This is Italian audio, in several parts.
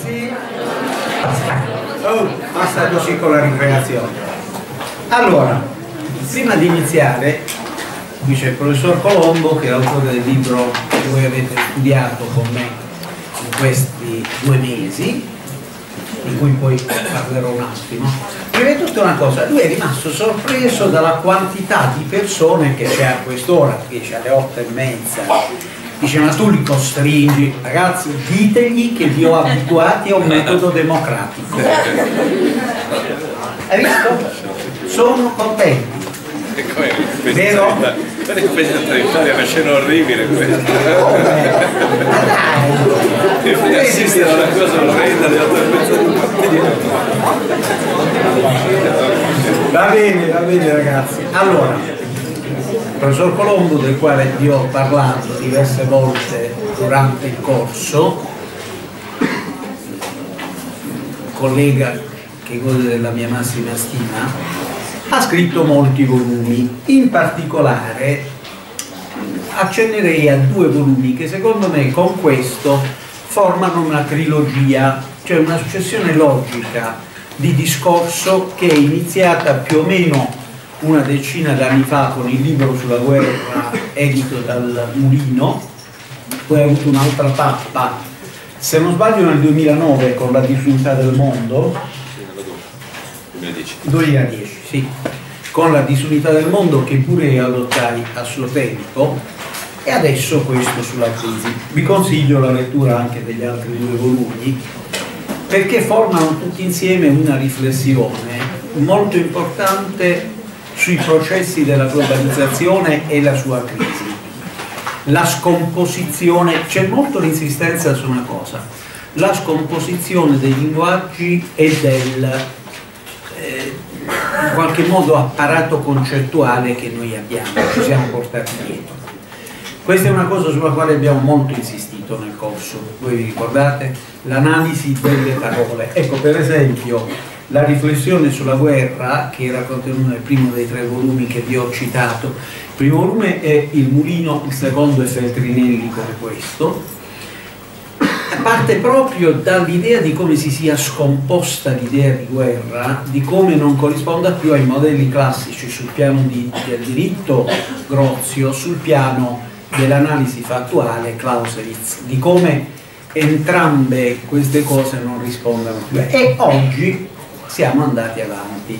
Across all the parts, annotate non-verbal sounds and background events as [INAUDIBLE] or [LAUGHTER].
ragazzi! Oh, basta così con la ricreazione. Allora, prima di iniziare, c'è il professor Colombo che è l'autore del libro che voi avete studiato con me in questi due mesi, di cui poi parlerò un attimo. Prima di tutto una cosa, lui è rimasto sorpreso dalla quantità di persone che c'è a quest'ora, che c'è alle otto e mezza, dice ma tu li costringi ragazzi ditegli che vi ho abituati a un metodo democratico hai visto? sono contenti vero? Guarda che pensa a traiettoria, una scena orribile questa. Come? Assistere a una cosa orrenda altre Va bene, va bene ragazzi. Allora, professor Colombo, del quale vi ho parlato diverse volte durante il corso, collega che gode della mia massima stima, ha scritto molti volumi, in particolare accennerei a due volumi che secondo me con questo formano una trilogia, cioè una successione logica di discorso che è iniziata più o meno una decina d'anni fa con il libro sulla guerra edito dal Mulino, poi ha avuto un'altra tappa, se non sbaglio nel 2009 con la disunità del mondo, 2010. 2010, sì, con la disunità del mondo che pure adottai a suo tempo e adesso questo sulla crisi. Vi consiglio la lettura anche degli altri due volumi perché formano tutti insieme una riflessione molto importante sui processi della globalizzazione e la sua crisi. La scomposizione, c'è molto l'insistenza su una cosa, la scomposizione dei linguaggi e del eh, in qualche modo apparato concettuale che noi abbiamo, ci siamo portati dietro. Questa è una cosa sulla quale abbiamo molto insistito nel corso, voi vi ricordate? L'analisi delle parole. Ecco, per esempio, la riflessione sulla guerra, che era contenuta nel primo dei tre volumi che vi ho citato, il primo volume è Il Mulino, il secondo è Feltrinelli come questo, parte proprio dall'idea di come si sia scomposta l'idea di guerra, di come non corrisponda più ai modelli classici sul piano di, del diritto Grozio, sul piano dell'analisi fattuale Clausewitz, di come entrambe queste cose non rispondano più. E oggi siamo andati avanti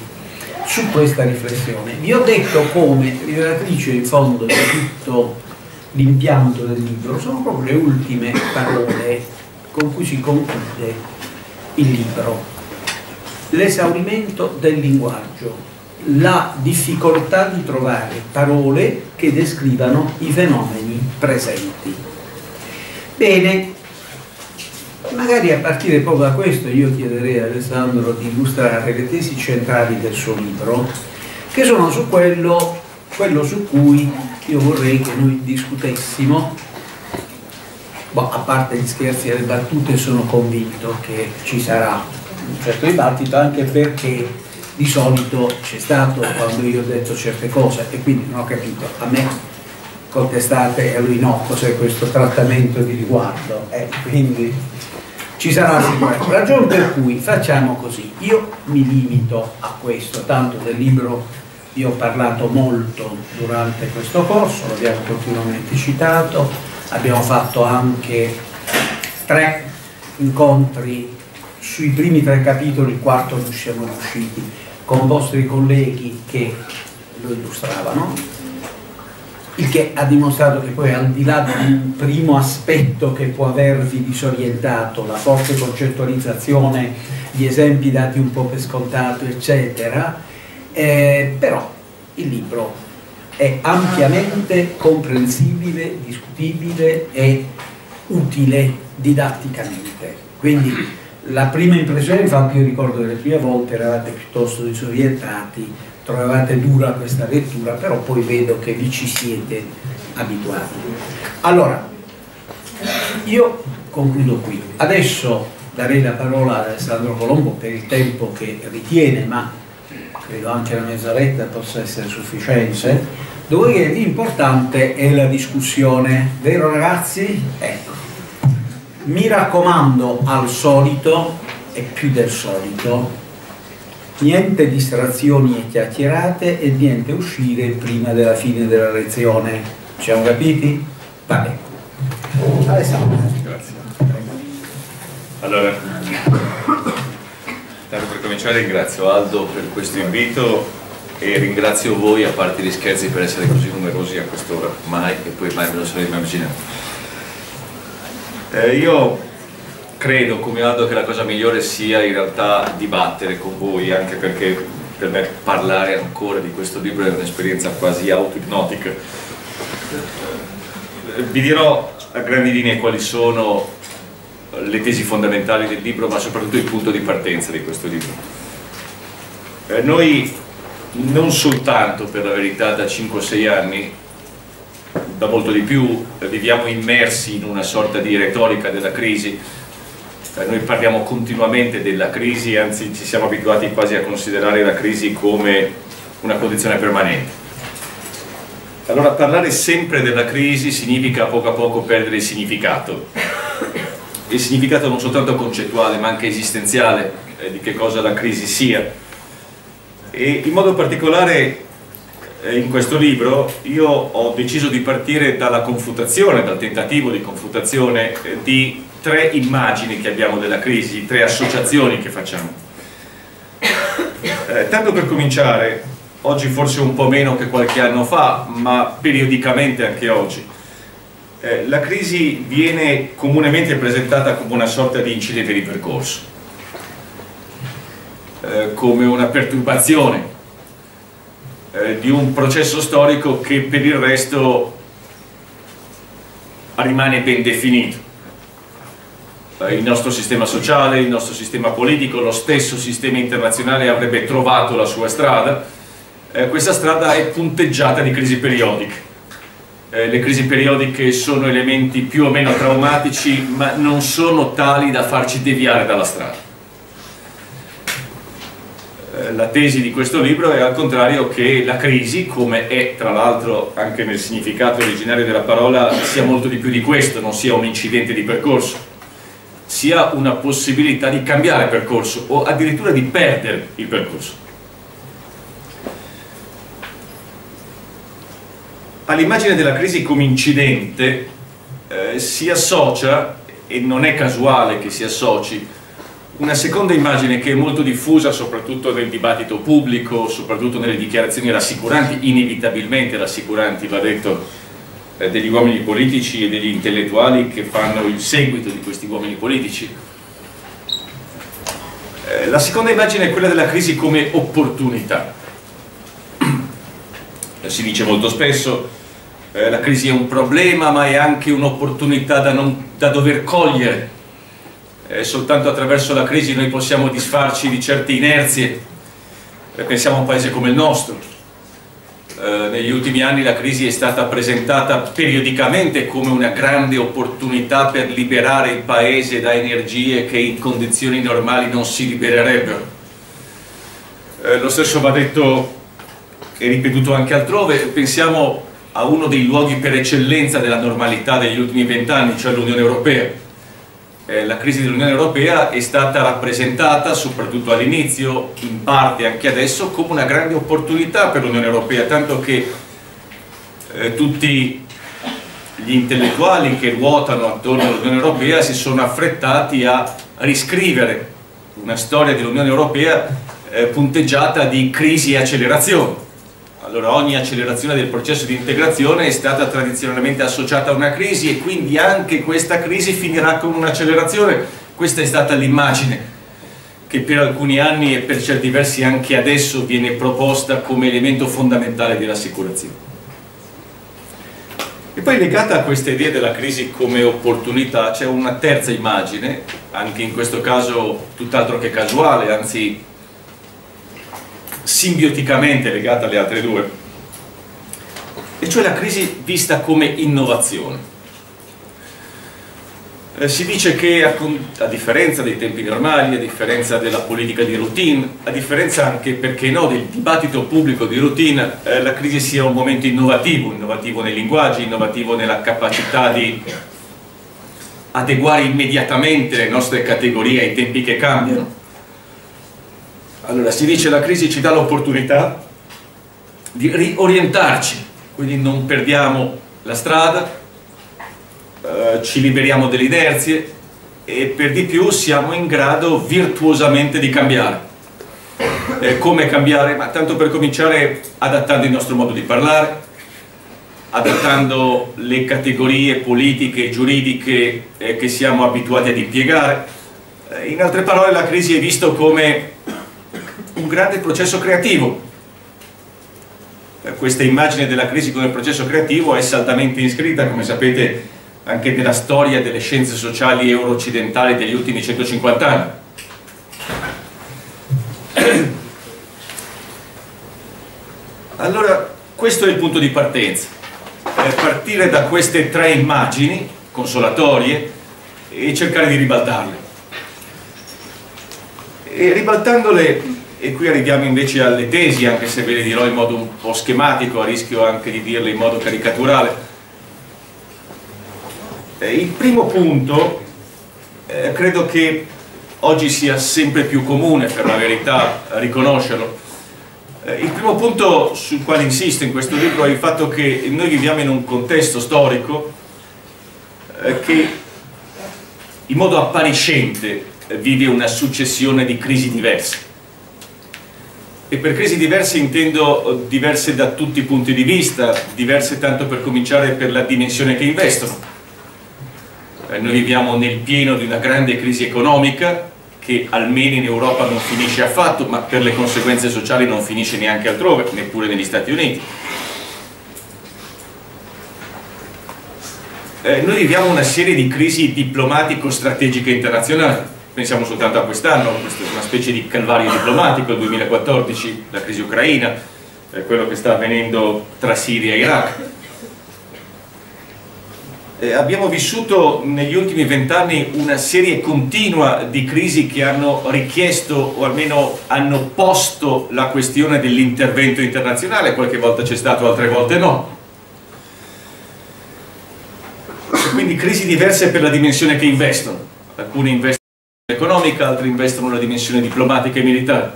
su questa riflessione. Vi ho detto come rivelatrice in fondo di tutto l'impianto del libro sono proprio le ultime parole con cui si conclude il libro. L'esaurimento del linguaggio, la difficoltà di trovare parole che descrivano i fenomeni presenti. Bene, magari a partire proprio da questo io chiederei a Alessandro di illustrare le tesi centrali del suo libro, che sono su quello, quello su cui io vorrei che noi discutessimo. Boh, a parte gli scherzi e le battute sono convinto che ci sarà un certo dibattito anche perché di solito c'è stato quando io ho detto certe cose e quindi non ho capito. A me contestate e a lui no cos'è questo trattamento di riguardo? Eh, quindi ci sarà sicuramente ragione per cui facciamo così. Io mi limito a questo tanto del libro io ho parlato molto durante questo corso l'abbiamo continuamente citato abbiamo fatto anche tre incontri sui primi tre capitoli, il quarto non siamo riusciti, con vostri colleghi che lo illustravano, il che ha dimostrato che poi al di là di un primo aspetto che può avervi disorientato, la forte concettualizzazione di esempi dati un po' per scontato, eccetera, eh, però il libro è ampiamente comprensibile, discutibile e utile didatticamente. Quindi la prima impressione, infatti io ricordo che le prime volte eravate piuttosto disorientati, trovavate dura questa lettura, però poi vedo che vi ci siete abituati. Allora, io concludo qui. Adesso darei la parola ad Alessandro Colombo per il tempo che ritiene, ma credo anche la mezz'oretta possa essere sufficiente dove l'importante è la discussione, vero ragazzi? Ecco, mi raccomando al solito e più del solito niente distrazioni e chiacchierate e niente uscire prima della fine della lezione. Ci siamo capiti? va bene. Alessandro. Grazie. Allora tanto per cominciare ringrazio Aldo per questo invito e ringrazio voi a parte gli scherzi per essere così numerosi a quest'ora. Mai e poi mai me lo sarei immaginato. Eh, io credo come Aldo che la cosa migliore sia in realtà dibattere con voi, anche perché per me parlare ancora di questo libro è un'esperienza quasi auto-ipnotica. Vi dirò a grandi linee quali sono le tesi fondamentali del libro, ma soprattutto il punto di partenza di questo libro. Eh, noi non soltanto per la verità da 5-6 anni da molto di più, viviamo immersi in una sorta di retorica della crisi, noi parliamo continuamente della crisi, anzi ci siamo abituati quasi a considerare la crisi come una condizione permanente. Allora parlare sempre della crisi significa a poco a poco perdere il significato, il significato non soltanto concettuale ma anche esistenziale eh, di che cosa la crisi sia. E in modo particolare eh, in questo libro io ho deciso di partire dalla confutazione, dal tentativo di confutazione eh, di tre immagini che abbiamo della crisi, tre associazioni che facciamo. Eh, tanto per cominciare, oggi forse un po' meno che qualche anno fa, ma periodicamente anche oggi, eh, la crisi viene comunemente presentata come una sorta di incidente di percorso, eh, come una perturbazione eh, di un processo storico che per il resto rimane ben definito. Eh, il nostro sistema sociale, il nostro sistema politico, lo stesso sistema internazionale avrebbe trovato la sua strada. Eh, questa strada è punteggiata di crisi periodiche. Eh, le crisi periodiche sono elementi più o meno traumatici, ma non sono tali da farci deviare dalla strada eh, la tesi di questo libro è al contrario che la crisi, come è tra l'altro anche nel significato originario della parola, sia molto di più di questo, non sia un incidente di percorso, sia una possibilità di cambiare percorso o addirittura di perdere il percorso. All'immagine della crisi come incidente eh, si associa, e non è casuale che si associ, una seconda immagine che è molto diffusa soprattutto nel dibattito pubblico, soprattutto nelle dichiarazioni rassicuranti, inevitabilmente rassicuranti, va detto, eh, degli uomini politici e degli intellettuali che fanno il seguito di questi uomini politici. Eh, la seconda immagine è quella della crisi come opportunità. [CLEARS THROAT] Si dice molto spesso eh, la crisi è un problema ma è anche un'opportunità da, da dover cogliere eh, soltanto attraverso la crisi noi possiamo disfarci di certe inerzie, eh, pensiamo a un paese come il nostro. Eh, negli ultimi anni la crisi è stata presentata periodicamente come una grande opportunità per liberare il paese da energie che in condizioni normali non si libererebbero. Eh, lo stesso va detto e ripetuto anche altrove, pensiamo a uno dei luoghi per eccellenza della normalità degli ultimi vent'anni, cioè l'Unione Europea eh, la crisi dell'Unione Europea è stata rappresentata, soprattutto all'inizio, in parte anche adesso, come una grande opportunità per l'Unione Europea, tanto che eh, tutti gli intellettuali che ruotano attorno all'Unione Europea si sono affrettati a riscrivere una storia dell'Unione Europea eh, punteggiata di crisi e accelerazione allora ogni accelerazione del processo di integrazione è stata tradizionalmente associata a una crisi e quindi anche questa crisi finirà con un'accelerazione. Questa è stata l'immagine che per alcuni anni e per certi versi anche adesso viene proposta come elemento fondamentale dell'assicurazione. E poi legata a questa idea della crisi come opportunità c'è una terza immagine, anche in questo caso tutt'altro che casuale, anzi simbioticamente legata alle altre due, e cioè la crisi vista come innovazione. Eh, si dice che a, a, differenza dei tempi normali, a differenza della politica di routine, a differenza anche, perché no, del dibattito pubblico di routine, eh, la crisi sia un momento innovativo, innovativo nei linguaggi, innovativo nella capacità di adeguare immediatamente le nostre categorie ai tempi che cambiano. Allora si dice che la crisi ci dà l'opportunità di riorientarci, quindi non perdiamo la strada, eh, ci liberiamo delle inerzie e per di più siamo in grado virtuosamente di cambiare. Eh, come cambiare? Ma tanto per cominciare adattando il nostro modo di parlare, adattando le categorie politiche e giuridiche eh, che siamo abituati ad impiegare. Eh, in altre parole la crisi è vista come un grande processo creativo. Eh, questa immagine della crisi come processo creativo è saldamente iscritta, come sapete, anche nella storia delle scienze sociali euro-occidentali degli ultimi 150 anni. [CLEARS THROAT] Allora, questo è il punto di partenza, per partire da queste tre immagini consolatorie e cercare di ribaltarle. E ribaltandole, e qui arriviamo invece alle tesi, anche se ve le dirò in modo un po' schematico, a rischio anche di dirle in modo caricaturale, eh, il primo punto eh, credo che oggi sia sempre più comune per la verità riconoscerlo. Eh, il primo punto sul quale insisto in questo libro è il fatto che noi viviamo in un contesto storico eh, che in modo appariscente vive una successione di crisi diverse. E per crisi diverse intendo diverse da tutti i punti di vista, diverse tanto per cominciare per la dimensione che investono eh, noi viviamo nel pieno di una grande crisi economica che almeno in Europa non finisce affatto, ma per le conseguenze sociali non finisce neanche altrove, neppure negli Stati Uniti. Eh, noi viviamo una serie di crisi diplomatico-strategiche internazionali, pensiamo soltanto a quest'anno, una specie di calvario diplomatico, il 2014, la crisi ucraina, eh, quello che sta avvenendo tra Siria e Iraq, eh, abbiamo vissuto negli ultimi vent'anni una serie continua di crisi che hanno richiesto o almeno hanno posto la questione dell'intervento internazionale, qualche volta c'è stato, altre volte no. Quindi crisi diverse per la dimensione che investono, alcune investono economica, altri investono nella dimensione diplomatica e militare.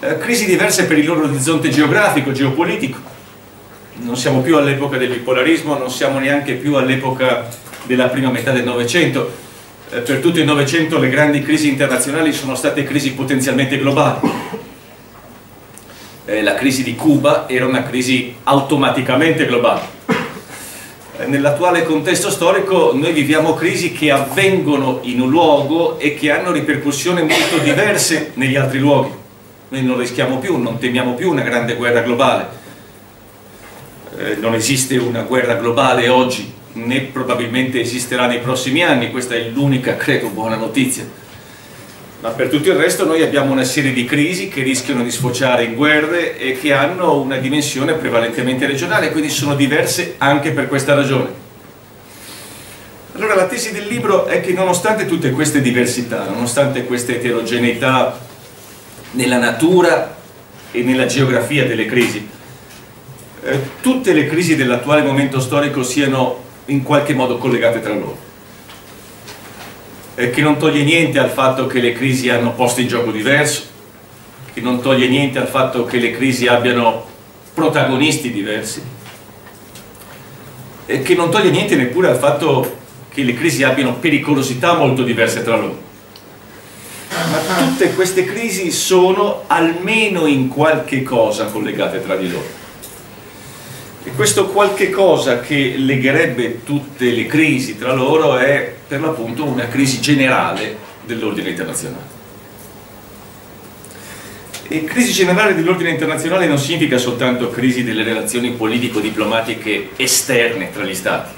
Eh, crisi diverse per il loro orizzonte geografico, geopolitico non siamo più all'epoca del bipolarismo, non siamo neanche più all'epoca della prima metà del Novecento. Eh, per tutto il Novecento le grandi crisi internazionali sono state crisi potenzialmente globali. Eh, la crisi di Cuba era una crisi automaticamente globale. Nell'attuale contesto storico noi viviamo crisi che avvengono in un luogo e che hanno ripercussioni molto diverse negli altri luoghi. Noi non rischiamo più, non temiamo più una grande guerra globale eh, non esiste una guerra globale oggi, né probabilmente esisterà nei prossimi anni, questa è l'unica, credo, buona notizia. Ma per tutto il resto noi abbiamo una serie di crisi che rischiano di sfociare in guerre e che hanno una dimensione prevalentemente regionale, quindi sono diverse anche per questa ragione. Allora la tesi del libro è che nonostante tutte queste diversità, nonostante questa eterogeneità nella natura e nella geografia delle crisi, eh, tutte le crisi dell'attuale momento storico siano in qualche modo collegate tra loro. Eh, che non toglie niente al fatto che le crisi hanno posto in gioco diverso, che non toglie niente al fatto che le crisi abbiano protagonisti diversi, e che non toglie niente neppure al fatto che le crisi abbiano pericolosità molto diverse tra loro. Ma tutte queste crisi sono almeno in qualche cosa collegate tra di loro. E questo qualche cosa che legherebbe tutte le crisi tra loro è per l'appunto una crisi generale dell'ordine internazionale. E crisi generale dell'ordine internazionale non significa soltanto crisi delle relazioni politico-diplomatiche esterne tra gli Stati.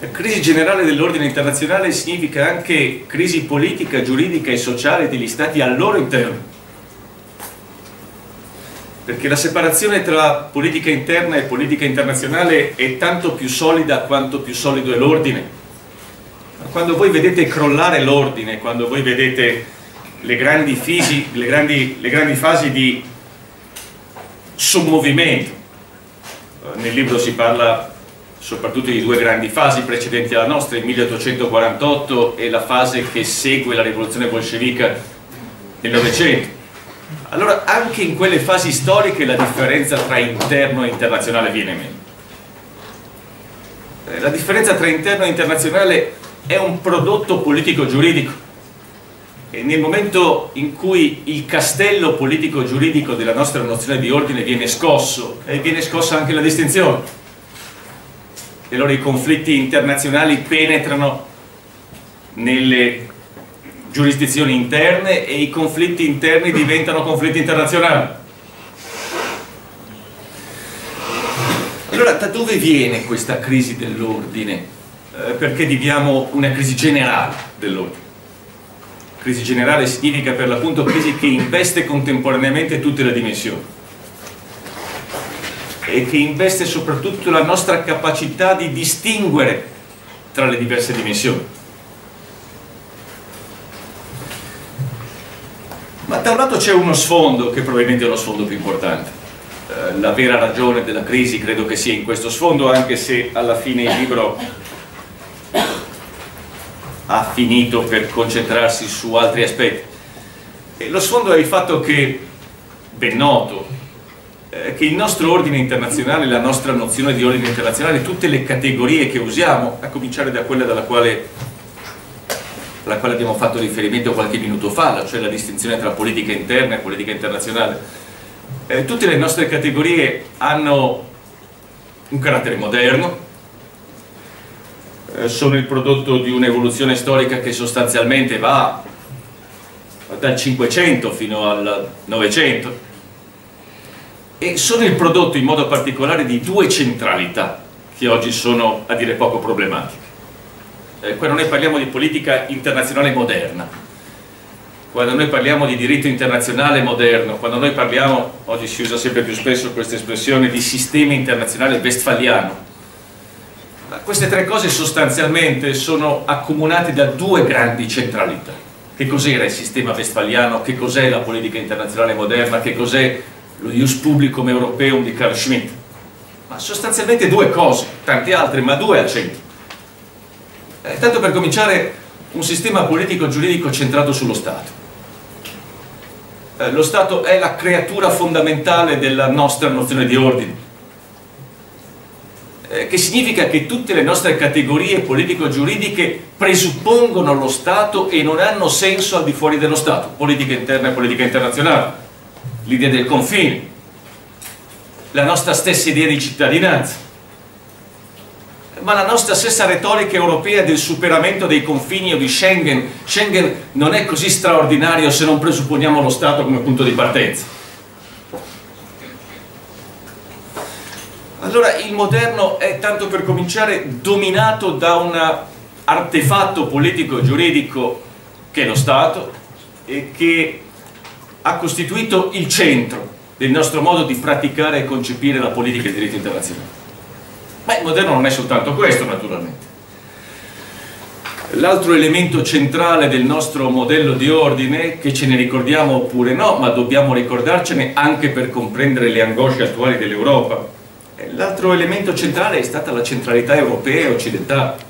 La crisi generale dell'ordine internazionale significa anche crisi politica, giuridica e sociale degli Stati al loro interno perché la separazione tra politica interna e politica internazionale è tanto più solida quanto più solido è l'ordine. Quando voi vedete crollare l'ordine, quando voi vedete le grandi, fisi, le grandi, le grandi fasi di sommovimento, nel libro si parla soprattutto di due grandi fasi precedenti alla nostra, il 1848 e la fase che segue la rivoluzione bolscevica del Novecento. Allora anche in quelle fasi storiche la differenza tra interno e internazionale viene meno. Eh, la differenza tra interno e internazionale è un prodotto politico-giuridico e nel momento in cui il castello politico-giuridico della nostra nozione di ordine viene scosso e viene scossa anche la distinzione e allora i conflitti internazionali penetrano nelle giurisdizioni interne e i conflitti interni diventano conflitti internazionali. Allora da dove viene questa crisi dell'ordine? Eh, perché viviamo una crisi generale dell'ordine. Crisi generale significa per l'appunto crisi che investe contemporaneamente tutte le dimensioni e che investe soprattutto la nostra capacità di distinguere tra le diverse dimensioni. Ma da un lato c'è uno sfondo che probabilmente è lo sfondo più importante. Eh, la vera ragione della crisi credo che sia in questo sfondo, anche se alla fine il libro ha finito per concentrarsi su altri aspetti. E lo sfondo è il fatto che, ben noto, eh, che il nostro ordine internazionale, la nostra nozione di ordine internazionale, tutte le categorie che usiamo, a cominciare da quella dalla quale alla quale abbiamo fatto riferimento qualche minuto fa, cioè la distinzione tra politica interna e politica internazionale. Eh, tutte le nostre categorie hanno un carattere moderno, sono il prodotto di un'evoluzione storica che sostanzialmente va dal 500 fino al 900 e sono il prodotto in modo particolare di due centralità che oggi sono a dire poco problematiche. Eh, quando noi parliamo di politica internazionale moderna, quando noi parliamo di diritto internazionale moderno, quando noi parliamo, oggi si usa sempre più spesso questa espressione, di sistema internazionale westfaliano, queste tre cose sostanzialmente sono accomunate da due grandi centralità. Che cos'era il sistema westfaliano, che cos'è la politica internazionale moderna, che cos'è lo Ius Publicum Europeum di Carl Schmitt? Ma sostanzialmente due cose, tante altre, ma due al centro. Eh, tanto per cominciare, un sistema politico-giuridico centrato sullo Stato. Eh, lo Stato è la creatura fondamentale della nostra nozione di ordine, eh, che significa che tutte le nostre categorie politico-giuridiche presuppongono lo Stato e non hanno senso al di fuori dello Stato, politica interna e politica internazionale, l'idea del confine, la nostra stessa idea di cittadinanza ma la nostra stessa retorica europea del superamento dei confini o di Schengen, Schengen non è così straordinario se non presupponiamo lo Stato come punto di partenza. Allora il moderno è, tanto per cominciare, dominato da un artefatto politico-giuridico che è lo Stato e che ha costituito il centro del nostro modo di praticare e concepire la politica e il diritto internazionale. Ma il moderno non è soltanto questo, naturalmente. L'altro elemento centrale del nostro modello di ordine, che ce ne ricordiamo oppure no, ma dobbiamo ricordarcene anche per comprendere le angosce attuali dell'Europa, l'altro elemento centrale è stata la centralità europea e occidentale.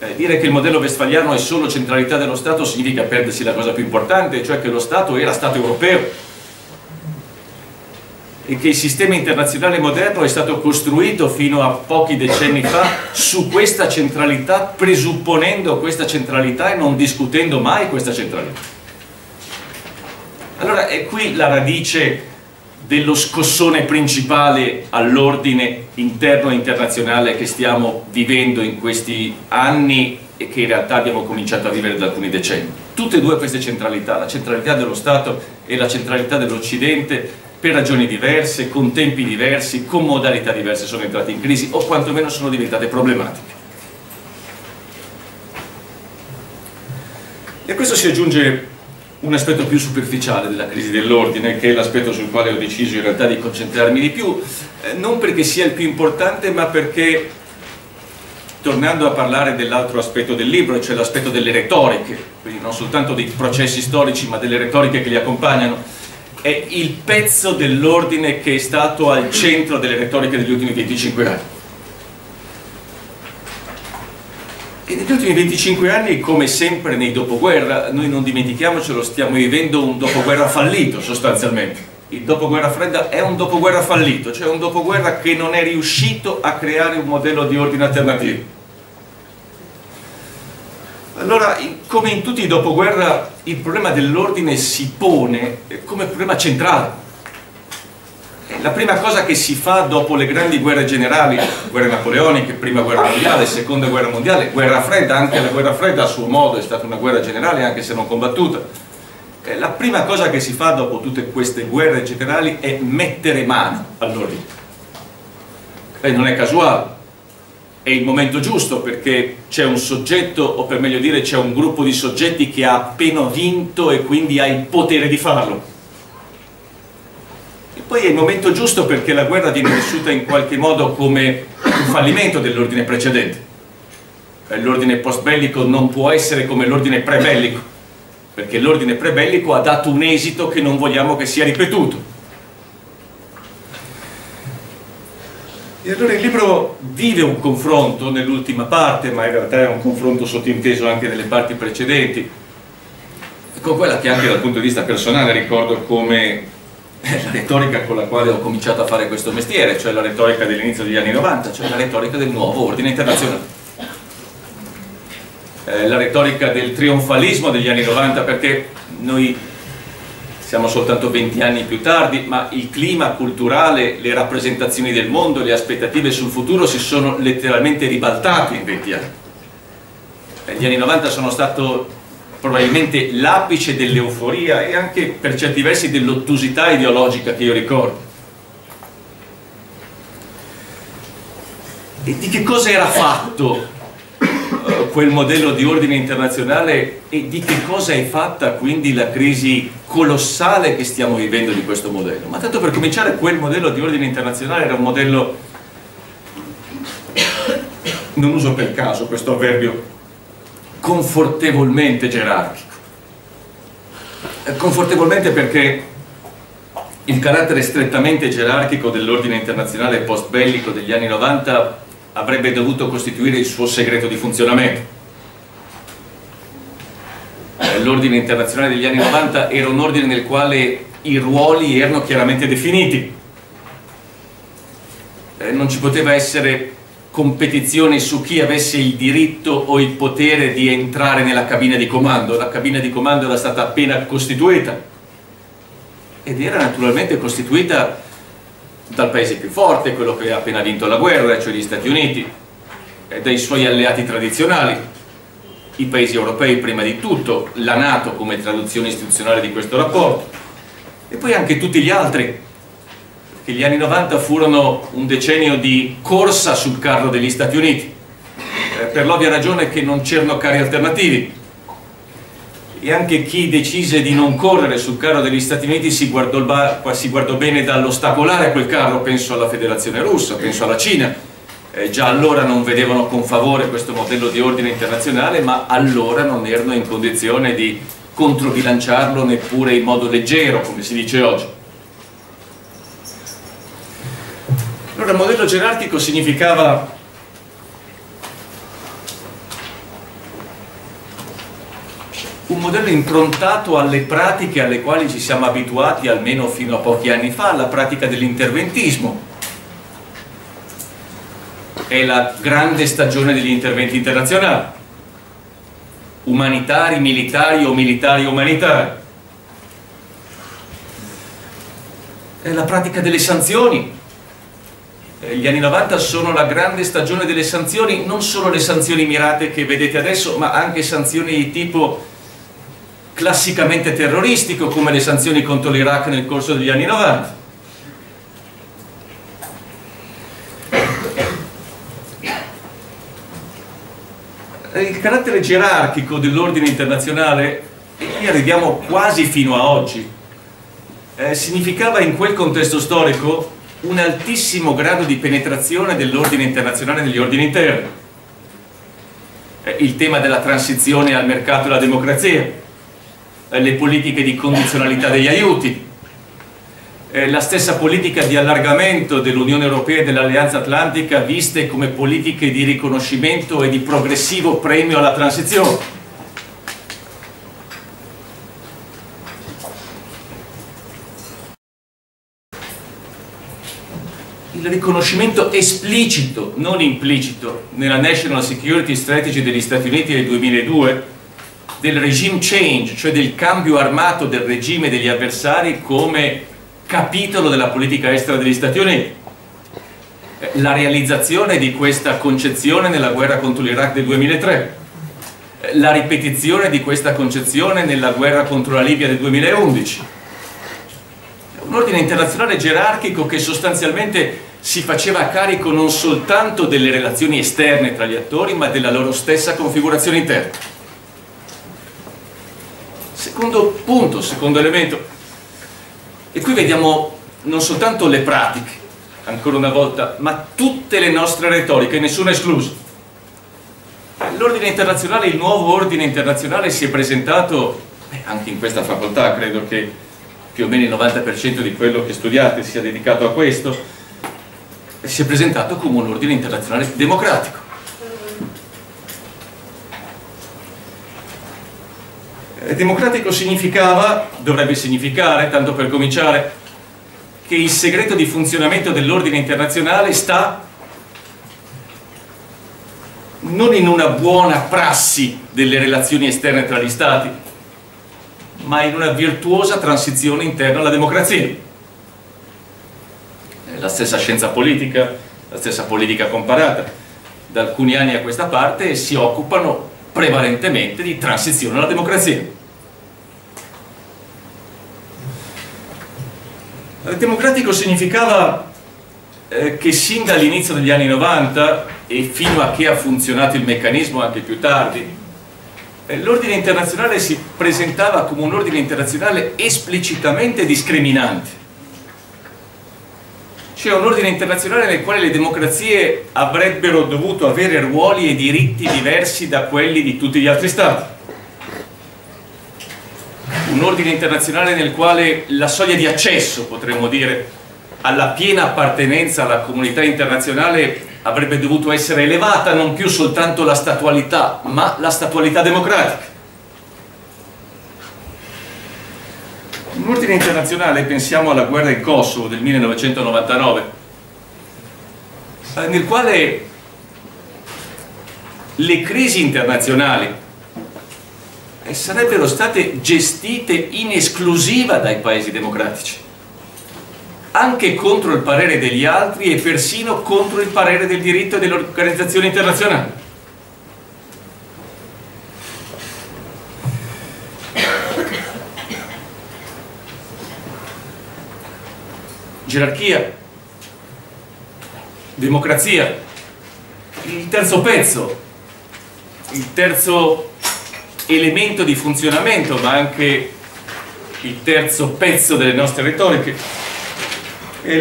Eh, dire che il modello westfaliano è solo centralità dello Stato significa perdersi la cosa più importante, cioè che lo Stato era Stato europeo e che il sistema internazionale moderno è stato costruito fino a pochi decenni fa su questa centralità, presupponendo questa centralità e non discutendo mai questa centralità. Allora è qui la radice dello scossone principale all'ordine interno e internazionale che stiamo vivendo in questi anni e che in realtà abbiamo cominciato a vivere da alcuni decenni. Tutte e due queste centralità, la centralità dello Stato e la centralità dell'Occidente, per ragioni diverse, con tempi diversi, con modalità diverse sono entrate in crisi o quantomeno sono diventate problematiche. E a questo si aggiunge un aspetto più superficiale della crisi dell'ordine, che è l'aspetto sul quale ho deciso in realtà di concentrarmi di più, eh, non perché sia il più importante, ma perché, tornando a parlare dell'altro aspetto del libro, cioè l'aspetto delle retoriche, quindi non soltanto dei processi storici, ma delle retoriche che li accompagnano, è il pezzo dell'ordine che è stato al centro delle retoriche degli ultimi 25 anni. E negli ultimi 25 anni, come sempre nei dopoguerra, noi non dimentichiamocelo, stiamo vivendo un dopoguerra fallito sostanzialmente. Il dopoguerra fredda è un dopoguerra fallito, cioè un dopoguerra che non è riuscito a creare un modello di ordine alternativo. Allora, come in tutti i dopoguerra, il problema dell'ordine si pone come problema centrale la prima cosa che si fa dopo le grandi guerre generali, guerre napoleoniche, prima guerra mondiale, seconda guerra mondiale, guerra fredda, anche la guerra fredda a suo modo è stata una guerra generale anche se non combattuta, eh, la prima cosa che si fa dopo tutte queste guerre generali è mettere mano all'ordine. E non è casuale, è il momento giusto perché c'è un soggetto, o per meglio dire c'è un gruppo di soggetti che ha appena vinto e quindi ha il potere di farlo poi è il momento giusto perché la guerra viene vissuta in qualche modo come un fallimento dell'ordine precedente. Eh, l'ordine post-bellico non può essere come l'ordine pre-bellico, perché l'ordine pre-bellico ha dato un esito che non vogliamo che sia ripetuto. E allora il libro vive un confronto nell'ultima parte, ma in realtà è un confronto sottinteso anche nelle parti precedenti, con quella che anche dal punto di vista personale ricordo come la retorica con la quale ho cominciato a fare questo mestiere, cioè la retorica dell'inizio degli anni 90, cioè la retorica del nuovo ordine internazionale. Eh, la retorica del trionfalismo degli anni 90 perché noi siamo soltanto 20 anni più tardi, ma il clima culturale, le rappresentazioni del mondo, le aspettative sul futuro si sono letteralmente ribaltate in 20 anni. Eh, gli anni 90 sono stato probabilmente l'apice dell'euforia e anche per certi versi dell'ottusità ideologica che io ricordo. E di che cosa era fatto uh, quel modello di ordine internazionale e di che cosa è fatta quindi la crisi colossale che stiamo vivendo di questo modello? Ma tanto per cominciare quel modello di ordine internazionale era un modello, non uso per caso questo avverbio, confortevolmente gerarchico. Eh, confortevolmente perché il carattere strettamente gerarchico dell'ordine internazionale post-bellico degli anni 90 avrebbe dovuto costituire il suo segreto di funzionamento. Eh, l'ordine internazionale degli anni 90 era un ordine nel quale i ruoli erano chiaramente definiti. Eh, non ci poteva essere competizione su chi avesse il diritto o il potere di entrare nella cabina di comando. La cabina di comando era stata appena costituita ed era naturalmente costituita dal paese più forte, quello che ha appena vinto la guerra, cioè gli Stati Uniti, e dai suoi alleati tradizionali, i paesi europei prima di tutto, la Nato come traduzione istituzionale di questo rapporto, e poi anche tutti gli altri che gli anni 90 furono un decennio di corsa sul carro degli Stati Uniti, eh, per l'ovvia ragione che non c'erano carri alternativi. E anche chi decise di non correre sul carro degli Stati Uniti si guardò, si guardò bene dall'ostacolare quel carro, penso alla Federazione Russa, penso alla Cina. Eh, già allora non vedevano con favore questo modello di ordine internazionale, ma allora non erano in condizione di controbilanciarlo neppure in modo leggero, come si dice oggi. Allora modello gerarchico significava un modello improntato alle pratiche alle quali ci siamo abituati almeno fino a pochi anni fa, la pratica dell'interventismo. È la grande stagione degli interventi internazionali, umanitari, militari o militari umanitari. È la pratica delle sanzioni, gli anni 90 sono la grande stagione delle sanzioni, non solo le sanzioni mirate che vedete adesso, ma anche sanzioni di tipo classicamente terroristico, come le sanzioni contro l'Iraq nel corso degli anni 90. Il carattere gerarchico dell'ordine internazionale, e qui arriviamo quasi fino a oggi, eh, significava in quel contesto storico un altissimo grado di penetrazione dell'ordine internazionale negli ordini interni. Eh, il tema della transizione al mercato e alla democrazia, eh, le politiche di condizionalità degli aiuti, eh, la stessa politica di allargamento dell'Unione Europea e dell'Alleanza Atlantica viste come politiche di riconoscimento e di progressivo premio alla transizione. Riconoscimento esplicito, non implicito, nella National Security Strategy degli Stati Uniti del 2002 del regime change, cioè del cambio armato del regime degli avversari come capitolo della politica estera degli Stati Uniti. La realizzazione di questa concezione nella guerra contro l'Iraq del 2003, la ripetizione di questa concezione nella guerra contro la Libia del 2011. Un ordine internazionale gerarchico che sostanzialmente si faceva carico non soltanto delle relazioni esterne tra gli attori, ma della loro stessa configurazione interna. Secondo punto, secondo elemento, e qui vediamo non soltanto le pratiche, ancora una volta, ma tutte le nostre retoriche, nessuna esclusa. L'ordine internazionale, il nuovo ordine internazionale si è presentato, anche in questa facoltà credo che più o meno il 90% di quello che studiate sia dedicato a questo, si è presentato come un ordine internazionale democratico. Eh, democratico significava, dovrebbe significare, tanto per cominciare, che il segreto di funzionamento dell'ordine internazionale sta non in una buona prassi delle relazioni esterne tra gli Stati, ma in una virtuosa transizione interna alla democrazia. La stessa scienza politica, la stessa politica comparata, da alcuni anni a questa parte si occupano prevalentemente di transizione alla democrazia. Il democratico significava eh, che sin dall'inizio degli anni 90 e fino a che ha funzionato il meccanismo anche più tardi, eh, l'ordine internazionale si presentava come un ordine internazionale esplicitamente discriminante c'è un ordine internazionale nel quale le democrazie avrebbero dovuto avere ruoli e diritti diversi da quelli di tutti gli altri stati. Un ordine internazionale nel quale la soglia di accesso, potremmo dire, alla piena appartenenza alla comunità internazionale avrebbe dovuto essere elevata non più soltanto la statualità, ma la statualità democratica. In ordine internazionale pensiamo alla guerra in Kosovo del 1999, eh, nel quale le crisi internazionali eh, sarebbero state gestite in esclusiva dai paesi democratici, anche contro il parere degli altri e persino contro il parere del diritto e delle gerarchia, democrazia. Il terzo pezzo, il terzo elemento di funzionamento, ma anche il terzo pezzo delle nostre retoriche,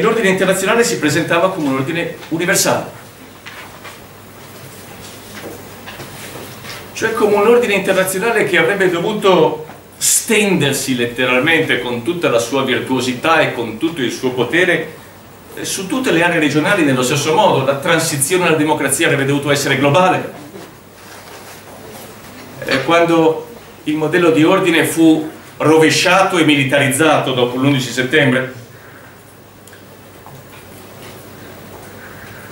l'ordine internazionale si presentava come un ordine universale. Cioè come un ordine internazionale che avrebbe dovuto stendersi letteralmente con tutta la sua virtuosità e con tutto il suo potere eh, su tutte le aree regionali nello stesso modo. La transizione alla democrazia avrebbe dovuto essere globale. Eh, quando il modello di ordine fu rovesciato e militarizzato dopo l'11 settembre,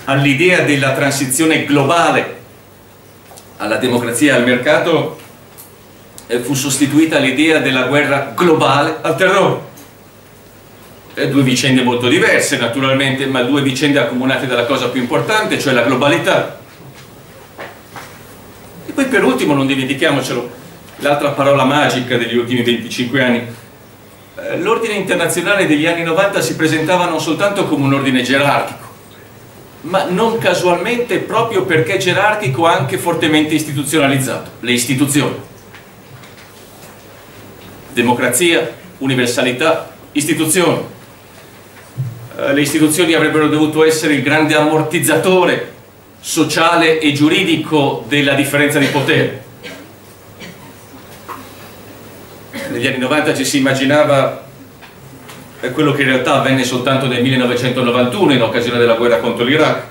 all'idea della transizione globale alla democrazia e al mercato fu sostituita l'idea della guerra globale al terrore. Eh, due vicende molto diverse naturalmente, ma due vicende accomunate dalla cosa più importante, cioè la globalità. E poi per ultimo, non dimentichiamocelo, l'altra parola magica degli ultimi 25 anni, eh, l'ordine internazionale degli anni 90 si presentava non soltanto come un ordine gerarchico, ma non casualmente proprio perché gerarchico anche fortemente istituzionalizzato, le istituzioni democrazia, universalità, istituzioni. Eh, le istituzioni avrebbero dovuto essere il grande ammortizzatore sociale e giuridico della differenza di potere. Negli anni 90 ci si immaginava quello che in realtà avvenne soltanto nel 1991 in occasione della guerra contro l'Iraq,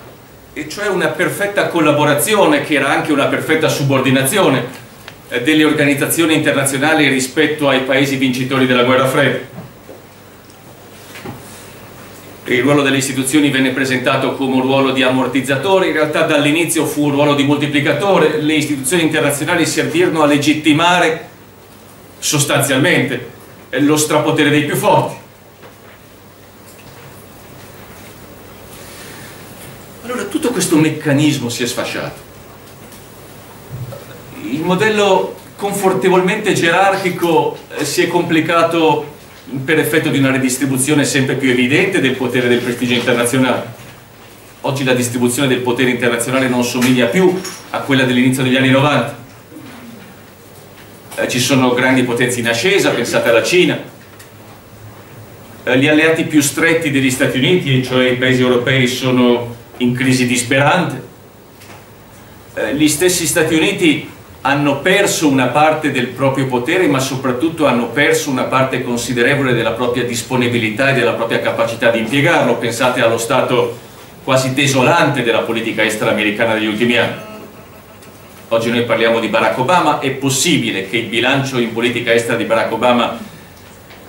e cioè una perfetta collaborazione che era anche una perfetta subordinazione delle organizzazioni internazionali rispetto ai paesi vincitori della guerra fredda. Il ruolo delle istituzioni venne presentato come un ruolo di ammortizzatore, in realtà dall'inizio fu un ruolo di moltiplicatore, le istituzioni internazionali servirono a legittimare sostanzialmente lo strapotere dei più forti. Allora tutto questo meccanismo si è sfasciato. Il modello confortevolmente gerarchico eh, si è complicato per effetto di una redistribuzione sempre più evidente del potere del prestigio internazionale. Oggi la distribuzione del potere internazionale non somiglia più a quella dell'inizio degli anni 90. Eh, ci sono grandi potenze in ascesa, pensate alla Cina, eh, gli alleati più stretti degli Stati Uniti, cioè i paesi europei, sono in crisi disperante. Gli stessi Stati Uniti hanno perso una parte del proprio potere, ma soprattutto hanno perso una parte considerevole della propria disponibilità e della propria capacità di impiegarlo. Pensate allo stato quasi desolante della politica estera americana degli ultimi anni. Oggi noi parliamo di Barack Obama, è possibile che il bilancio in politica estera di Barack Obama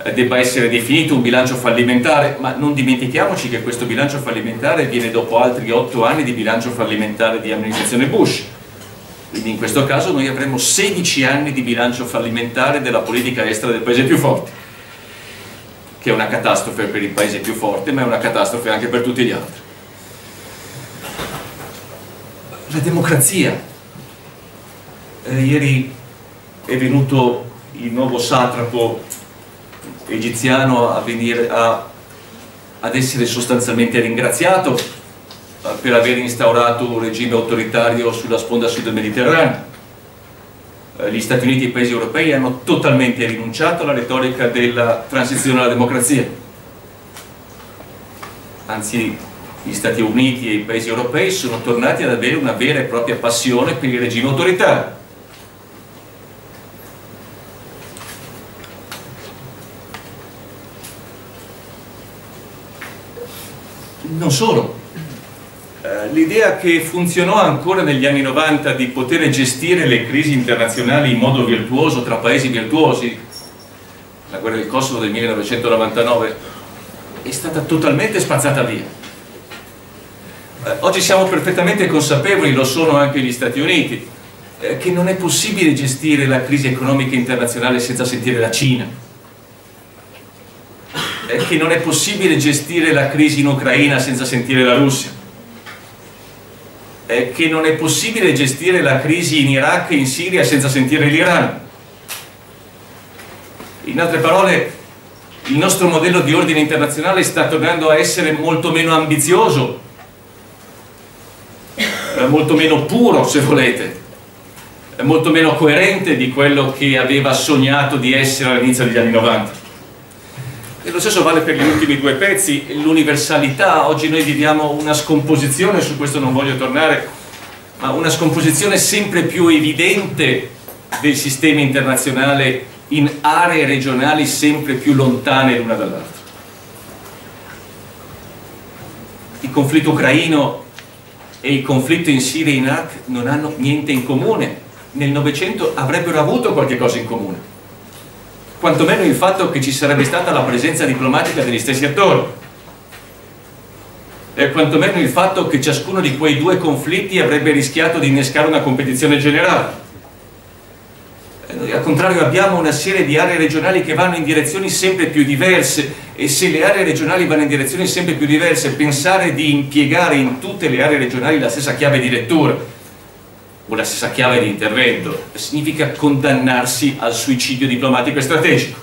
eh, debba essere definito un bilancio fallimentare, ma non dimentichiamoci che questo bilancio fallimentare viene dopo altri otto anni di bilancio fallimentare di amministrazione Bush. Quindi in questo caso noi avremo 16 anni di bilancio fallimentare della politica estera del paese più forte, che è una catastrofe per il paese più forte, ma è una catastrofe anche per tutti gli altri. La democrazia. Eh, ieri è venuto il nuovo satrapo egiziano a venire a, ad essere sostanzialmente ringraziato per aver instaurato un regime autoritario sulla sponda sud del Mediterraneo. Eh, gli Stati Uniti e i paesi europei hanno totalmente rinunciato alla retorica della transizione alla democrazia. Anzi, gli Stati Uniti e i paesi europei sono tornati ad avere una vera e propria passione per il regime autoritario non solo, eh, l'idea che funzionò ancora negli anni 90 di poter gestire le crisi internazionali in modo virtuoso tra paesi virtuosi, la guerra del Kosovo del 1999, è stata totalmente spazzata via. Eh, oggi siamo perfettamente consapevoli, lo sono anche gli Stati Uniti, eh, che non è possibile gestire la crisi economica internazionale senza sentire la Cina che non è possibile gestire la crisi in Ucraina senza sentire la Russia, che non è possibile gestire la crisi in Iraq e in Siria senza sentire l'Iran. In altre parole, il nostro modello di ordine internazionale sta tornando a essere molto meno ambizioso, eh, molto meno puro se volete, molto meno coerente di quello che aveva sognato di essere all'inizio degli anni 90. E lo stesso vale per gli ultimi due pezzi, l'universalità, oggi noi viviamo una scomposizione, su questo non voglio tornare, ma una scomposizione sempre più evidente del sistema internazionale in aree regionali sempre più lontane l'una dall'altra. Il conflitto ucraino e il conflitto in Siria e in Iraq non hanno niente in comune, nel Novecento avrebbero avuto qualche cosa in comune quantomeno il fatto che ci sarebbe stata la presenza diplomatica degli stessi attori. E quantomeno il fatto che ciascuno di quei due conflitti avrebbe rischiato di innescare una competizione generale. E noi al contrario abbiamo una serie di aree regionali che vanno in direzioni sempre più diverse. E se le aree regionali vanno in direzioni sempre più diverse pensare di impiegare in tutte le aree regionali la stessa chiave di lettura o la stessa chiave di intervento, significa condannarsi al suicidio diplomatico e strategico.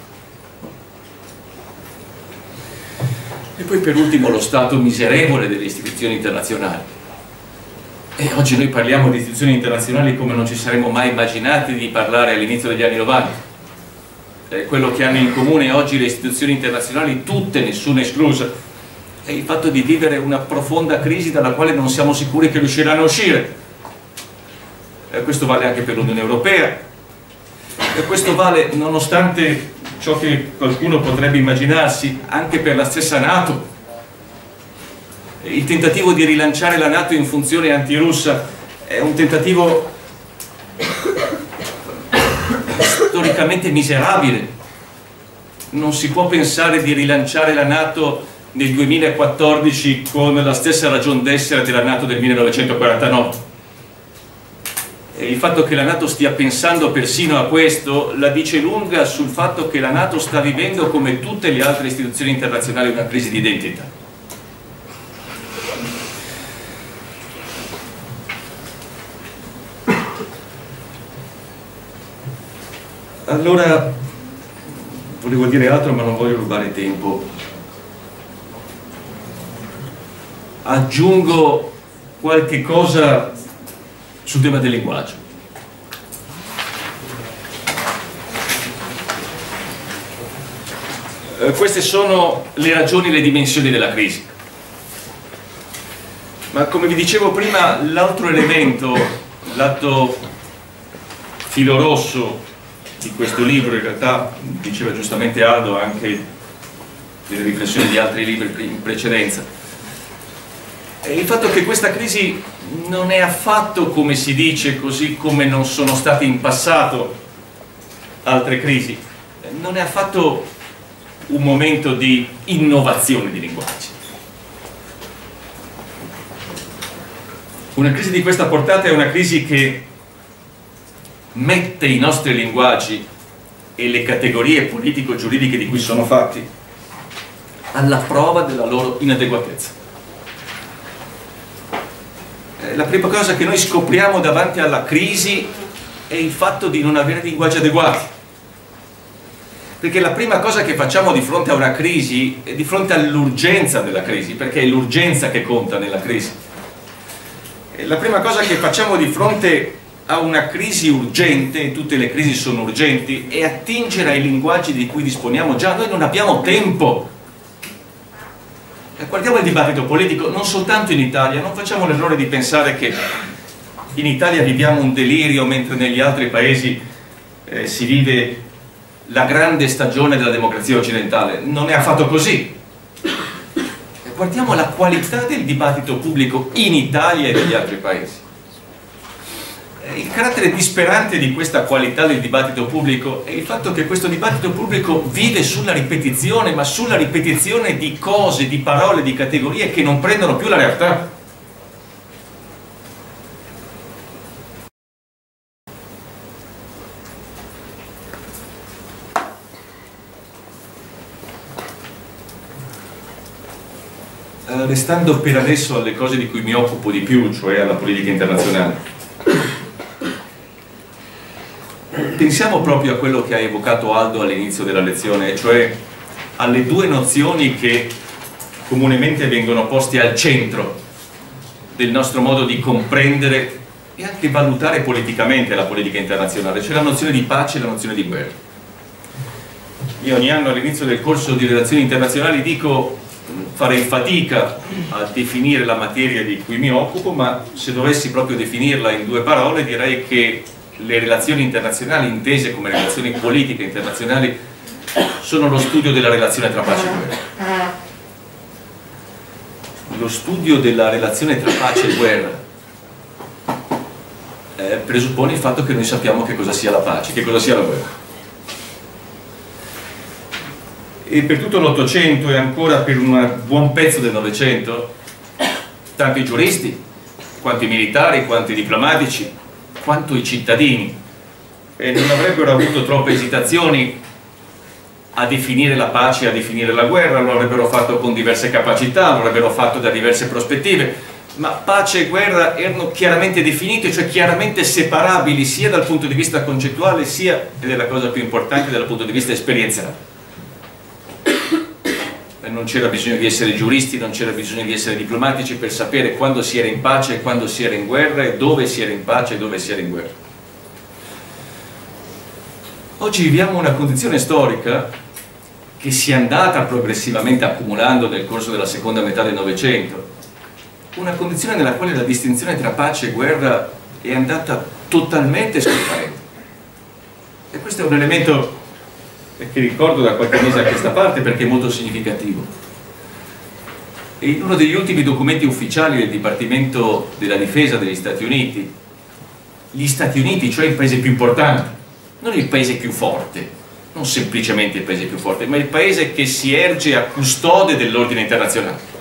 E poi per ultimo lo stato miserevole delle istituzioni internazionali. E oggi noi parliamo di istituzioni internazionali come non ci saremmo mai immaginati di parlare all'inizio degli anni 90. Eh, quello che hanno in comune oggi le istituzioni internazionali, tutte, nessuna esclusa, è il fatto di vivere una profonda crisi dalla quale non siamo sicuri che riusciranno a uscire eh, questo vale anche per l'Unione Europea, e questo vale nonostante ciò che qualcuno potrebbe immaginarsi, anche per la stessa Nato. Il tentativo di rilanciare la Nato in funzione antirussa è un tentativo storicamente miserabile. Non si può pensare di rilanciare la Nato nel 2014 con la stessa ragione d'essere della Nato del 1949. Il fatto che la Nato stia pensando persino a questo la dice lunga sul fatto che la Nato sta vivendo come tutte le altre istituzioni internazionali una crisi di identità. Allora, volevo dire altro ma non voglio rubare tempo. Aggiungo qualche cosa sul tema del linguaggio. Eh, queste sono le ragioni e le dimensioni della crisi. Ma come vi dicevo prima, l'altro elemento, l'atto filo rosso di questo libro, in realtà diceva giustamente Aldo anche nelle riflessioni di altri libri in precedenza, è il fatto che questa crisi non è affatto come si dice, così come non sono state in passato altre crisi, non è affatto un momento di innovazione di linguaggi. Una crisi di questa portata è una crisi che mette i nostri linguaggi e le categorie politico-giuridiche di cui sono fatti alla prova della loro inadeguatezza. Eh, la prima cosa che noi scopriamo davanti alla crisi è il fatto di non avere linguaggi adeguati. Perché la prima cosa che facciamo di fronte a una crisi è di fronte all'urgenza della crisi, perché è l'urgenza che conta nella crisi. La prima cosa che facciamo di fronte a una crisi urgente, e tutte le crisi sono urgenti, e attingere ai linguaggi di cui disponiamo già, noi non abbiamo tempo. Guardiamo il dibattito politico, non soltanto in Italia, non facciamo l'errore di pensare che in Italia viviamo un delirio mentre negli altri paesi eh, si vive la grande stagione della democrazia occidentale. Non è affatto così. Guardiamo la qualità del dibattito pubblico in Italia e negli altri paesi carattere disperante di questa qualità del dibattito pubblico è il fatto che questo dibattito pubblico vive sulla ripetizione, ma sulla ripetizione di cose, di parole, di categorie che non prendono più la realtà. Eh, restando per adesso alle cose di cui mi occupo di più, cioè alla politica internazionale, pensiamo proprio a quello che ha evocato Aldo all'inizio della lezione, cioè alle due nozioni che comunemente vengono poste al centro del nostro modo di comprendere e anche valutare politicamente la politica internazionale, cioè la nozione di pace e la nozione di guerra. Io ogni anno all'inizio del corso di relazioni internazionali dico farei fatica a definire la materia di cui mi occupo, ma se dovessi proprio definirla in due parole direi che le relazioni internazionali intese come relazioni politiche internazionali sono lo studio della relazione tra pace e guerra. Lo studio della relazione tra pace e guerra eh, presuppone il fatto che noi sappiamo che cosa sia la pace, che cosa sia la guerra. E per tutto l'Ottocento e ancora per un buon pezzo del Novecento, tanto i giuristi, quanto i militari, quanto i diplomatici, quanto i cittadini e non avrebbero avuto troppe esitazioni a definire la pace a definire la guerra, lo avrebbero fatto con diverse capacità, lo avrebbero fatto da diverse prospettive, ma pace e guerra erano chiaramente definite, cioè chiaramente separabili sia dal punto di vista concettuale sia, ed è la cosa più importante, dal punto di vista esperienziale. Non c'era bisogno di essere giuristi, non c'era bisogno di essere diplomatici per sapere quando si era in pace e quando si era in guerra e dove si era in pace e dove si era in guerra. Oggi viviamo una condizione storica che si è andata progressivamente accumulando nel corso della seconda metà del Novecento, una condizione nella quale la distinzione tra pace e guerra è andata totalmente scomparendo. E questo è un elemento che ricordo da qualche mese a questa parte perché è molto significativo. In uno degli ultimi documenti ufficiali del Dipartimento della Difesa degli Stati Uniti, gli Stati Uniti, cioè il paese più importante, non il paese più forte, non semplicemente il paese più forte, ma il paese che si erge a custode dell'ordine internazionale.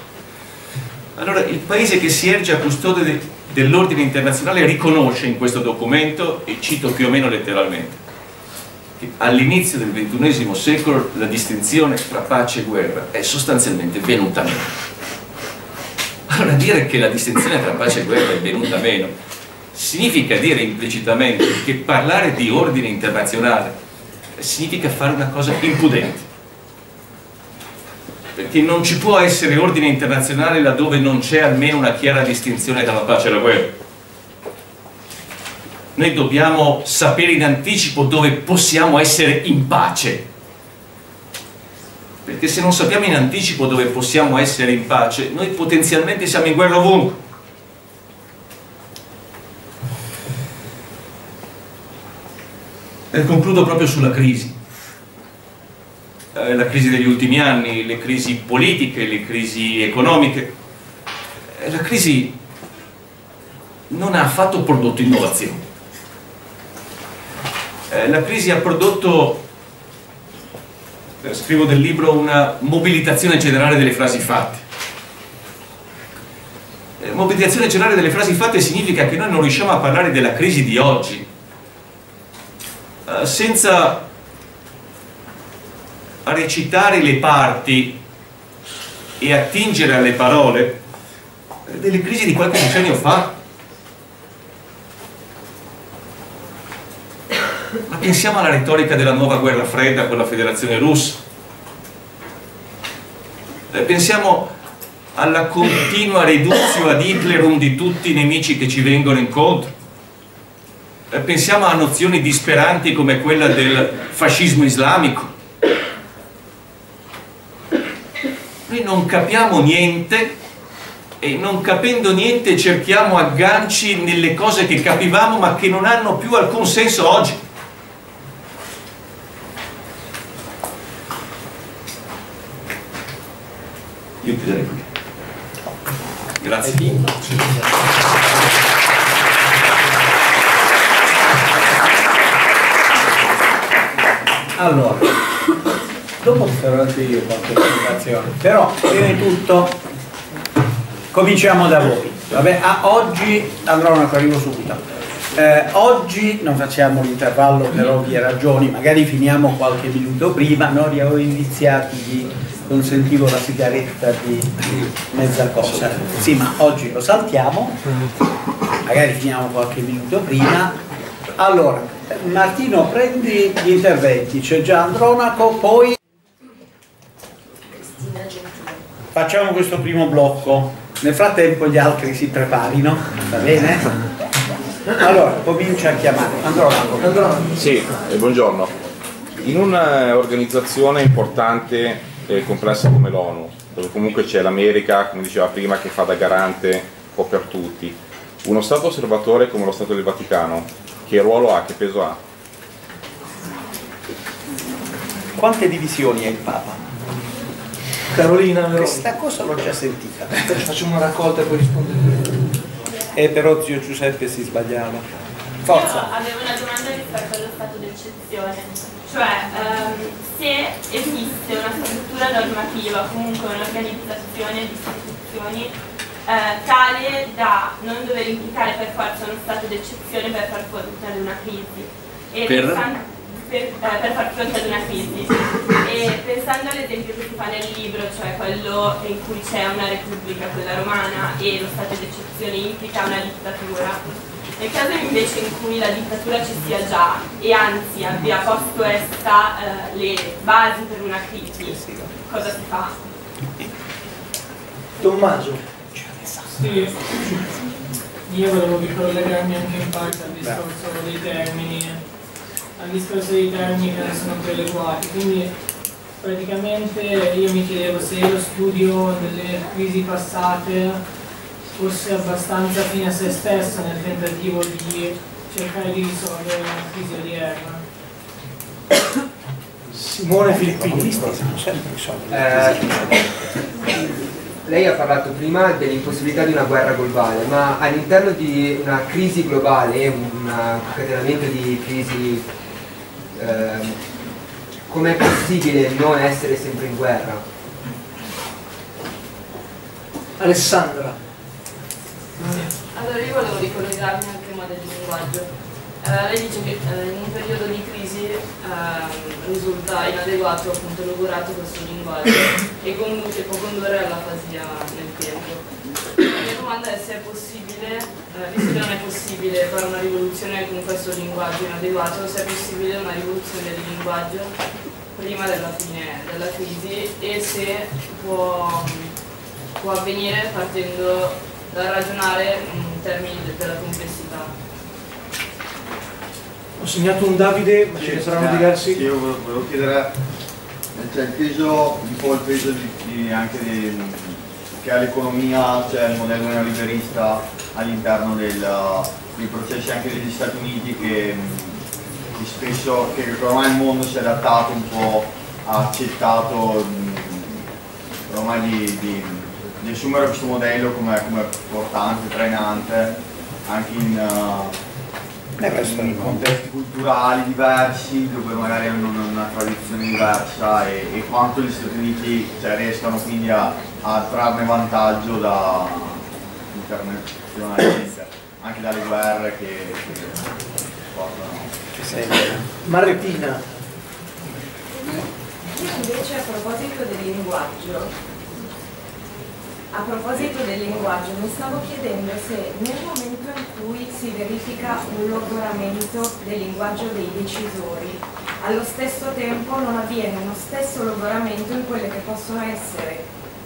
Allora, il paese che si erge a custode de dell'ordine internazionale riconosce in questo documento, e cito più o meno letteralmente, all'inizio del XXI secolo la distinzione tra pace e guerra è sostanzialmente venuta meno. Allora dire che la distinzione tra pace e guerra è venuta meno significa dire implicitamente che parlare di ordine internazionale significa fare una cosa impudente perché non ci può essere ordine internazionale laddove non c'è almeno una chiara distinzione tra la pace e la guerra noi dobbiamo sapere in anticipo dove possiamo essere in pace perché se non sappiamo in anticipo dove possiamo essere in pace noi potenzialmente siamo in guerra ovunque E concludo proprio sulla crisi. Eh, la crisi degli ultimi anni, le crisi politiche, le crisi economiche. Eh, la crisi non ha affatto prodotto innovazione. Eh, la crisi ha prodotto, scrivo del libro, una mobilitazione generale delle frasi fatte. mobilitazione generale delle frasi fatte significa che noi non riusciamo a parlare della crisi di oggi, eh, senza recitare le parti e attingere alle parole eh, delle crisi di qualche decennio fa. Pensiamo alla retorica della nuova guerra fredda con la federazione russa. Eh, pensiamo alla continua riduzione ad Hitlerum di tutti i nemici che ci vengono incontro. Eh, pensiamo a nozioni disperanti come quella del fascismo islamico. Noi non capiamo niente e non capendo niente cerchiamo agganci nelle cose che capivamo ma che non hanno più alcun senso oggi. Io chiuderei qui. Grazie. Allora, dopo farò anche io qualche presentazione, però prima di tutto cominciamo da voi. Vabbè, a oggi, allora arrivo subito. Eh, oggi non facciamo l'intervallo per ovvie ragioni, magari finiamo qualche minuto prima, noi avevo iniziati di consentivo la sigaretta di, di mezza cosa. Sì, ma oggi lo saltiamo, magari finiamo qualche minuto prima. Allora, Martino prendi gli interventi, c'è già Andronaco, poi facciamo questo primo blocco, nel frattempo gli altri si preparino, va bene? Allora, comincia a chiamare Andronaco. Andronaco. Sì, eh, buongiorno. In un'organizzazione importante e complessa come l'ONU, dove comunque c'è l'America, come diceva prima, che fa da garante un po' per tutti, uno Stato osservatore come lo Stato del Vaticano, che ruolo ha, che peso ha? Quante divisioni ha il Papa? Carolina, questa cosa l'ho già sentita. Facciamo una raccolta e poi rispondete. Eh, però zio Giuseppe si sbagliava. Forza. Io avevo una domanda rispetto allo stato d'eccezione, cioè um, se esiste una struttura normativa, comunque un'organizzazione di istituzioni eh, tale da non dover implicare per forza uno stato d'eccezione per far fronte ad una crisi. E per? Pensando, per, eh, per, far fronte ad una crisi. E pensando all'esempio che si fa nel libro, cioè quello in cui c'è una repubblica, quella romana, e lo stato d'eccezione implica una dittatura, nel caso invece in cui la dittatura ci sia già e anzi abbia posto essa eh, le basi per una crisi, cosa si fa? Tommaso. Sì, io volevo ricollegarmi anche in parte al discorso dei termini, al discorso dei termini che non sono preleguati, quindi praticamente io mi chiedevo se lo studio delle crisi passate fosse abbastanza fine a se stesso nel tentativo di cercare di risolvere la crisi odierna. Simone Filippini. Eh, lei ha parlato prima dell'impossibilità di una guerra globale, ma all'interno di una crisi globale, un concatenamento di crisi, eh, com'è possibile non essere sempre in guerra? Alessandra. Allora io volevo ricollegarmi al tema del linguaggio. Eh, lei dice che eh, in un periodo di crisi ehm, risulta inadeguato appunto logurato questo linguaggio e conduce, può condurre all'afasia nel tempo. La mia domanda è se è possibile, eh, visto che non è possibile fare una rivoluzione con questo linguaggio inadeguato, se è possibile una rivoluzione del linguaggio prima della fine della crisi e se può, può avvenire partendo da ragionare in termini de- della complessità. Ho segnato un Davide, ma ce ne saranno diversi. Sì, Io volevo chiedere, cioè il peso, un po' il peso di, di- anche di- che ha l'economia, cioè il modello neoliberista all'interno del- dei processi anche degli Stati Uniti che, che spesso, che ormai il mondo si è adattato un po', ha accettato mh, ormai di, di- assumere questo modello come, come portante, trainante anche in, uh, in contesti culturali diversi, dove magari hanno una, una tradizione diversa e, e quanto gli Stati Uniti cioè, riescano quindi a, a trarne vantaggio da internazionalmente, anche dalle guerre che, che portano. Martina. Io invece a proposito del linguaggio, a proposito del linguaggio, mi stavo chiedendo se nel momento in cui si verifica un logoramento del linguaggio dei decisori, allo stesso tempo non avviene uno stesso logoramento in quelle che possono essere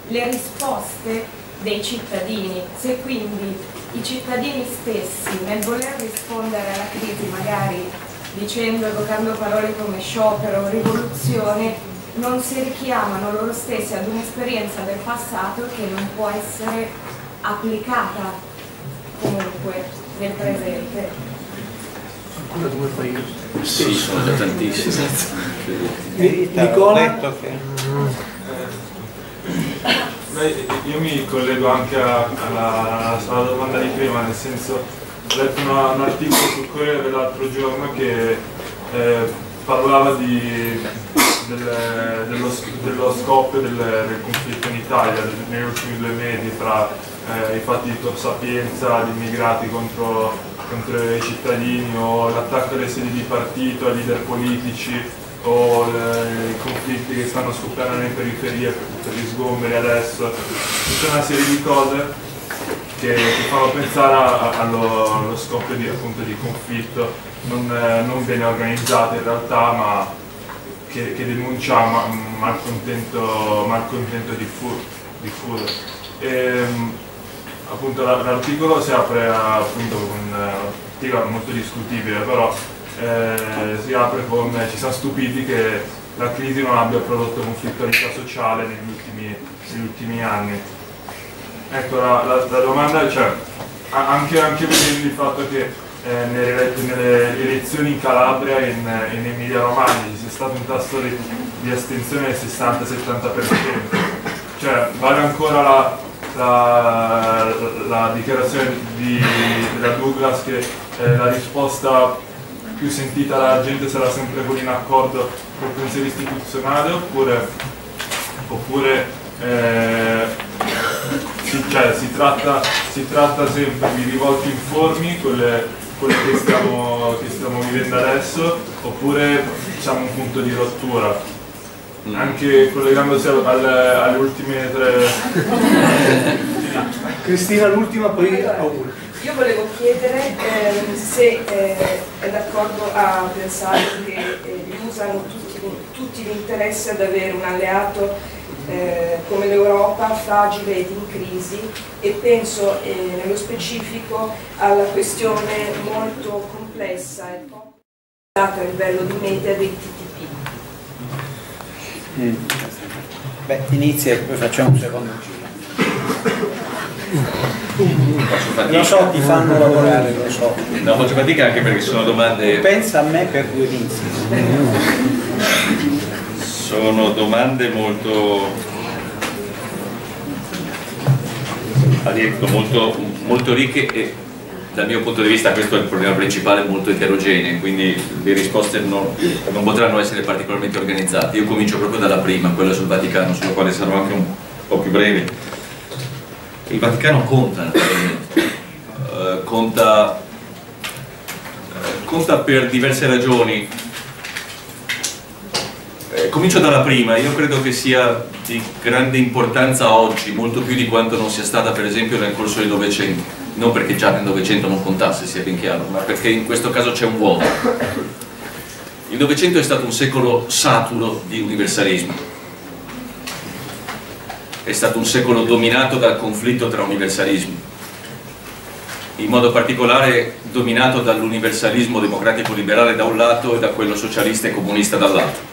le risposte dei cittadini, se quindi i cittadini stessi nel voler rispondere alla crisi magari dicendo, evocando parole come sciopero, rivoluzione, non si richiamano loro stessi ad un'esperienza del passato che non può essere applicata comunque nel presente. Ancora due paesi. Sì, sono già tantissimi. Ho Nicola. Beh, io mi collego anche alla, alla domanda di prima, nel senso, ho letto una- un articolo sul Corriere l'altro giorno che eh, parlava di, del- dello, dello scoppio del, del conflitto in Italia negli ultimi due mesi tra eh, i fatti di Tor Sapienza, di immigrati contro, contro i cittadini o l'attacco alle sedi di partito, ai leader politici o i conflitti che stanno scoppiando nelle periferie per gli sgomberi adesso, tutta una serie di cose che ti fanno pensare a- a- allo, allo scoppio di, appunto, di conflitto non, eh, non ben organizzato in realtà ma che, che denuncia ma- malcontento, malcontento diffu- diffuso. Ehm, l'articolo si apre appunto con eh, un molto discutibile però eh, si apre con ci siamo stupiti che la crisi non abbia prodotto conflittualità sociale negli ultimi, negli ultimi anni. Ecco, la, la- la domanda cioè, anche, anche vedendo il fatto che eh, nelle, nelle elezioni in Calabria e in, in Emilia Romagna. Ci sia stato un tasso di, di astensione del 60-70%, cioè vale ancora la, la, la dichiarazione di, della Douglas che eh, la risposta più sentita dalla gente sarà sempre quella in accordo col pensiero istituzionale oppure, oppure eh, si, cioè, si, tratta, si tratta sempre di rivolte informi, quelle, quelle che, stiamo, che stiamo vivendo adesso, oppure siamo un punto di rottura. Anche collegandosi al- alle, alle ultime tre... [LAUGHS] Cristina l'ultima, poi Auguri. Io volevo chiedere ehm, se eh, è d'accordo a pensare che eh, gli USA hanno tutti, tutti l'interesse ad avere un alleato eh, come l'Europa fragile ed in crisi e penso eh, nello specifico alla questione molto complessa e poco a livello di media dei TTP. Mm. Beh, inizia e poi facciamo un secondo giro. Lo so, ti fanno lavorare, lo so. No, faccio fatica anche perché sono domande, Pensa a me per Dionisi. Sono domande molto, ha detto, molto, molto ricche e dal mio punto di vista questo è il problema principale, molto eterogenee, quindi le risposte non, non potranno essere particolarmente organizzate. Io comincio proprio dalla prima, quella sul Vaticano, sulla quale sarò anche un po' più breve. Il Vaticano conta. Eh, conta, eh, conta per diverse ragioni. Eh, comincio dalla prima, io credo che sia di grande importanza oggi, molto più di quanto non sia stata per esempio nel corso del Novecento. Non perché già nel Novecento non contasse, sia ben chiaro, ma perché in questo caso c'è un vuoto. Il Novecento è stato un secolo saturo di universalismo. È stato un secolo dominato dal conflitto tra universalismi, in modo particolare dominato dall'universalismo democratico-liberale da un lato e da quello socialista e comunista dall'altro.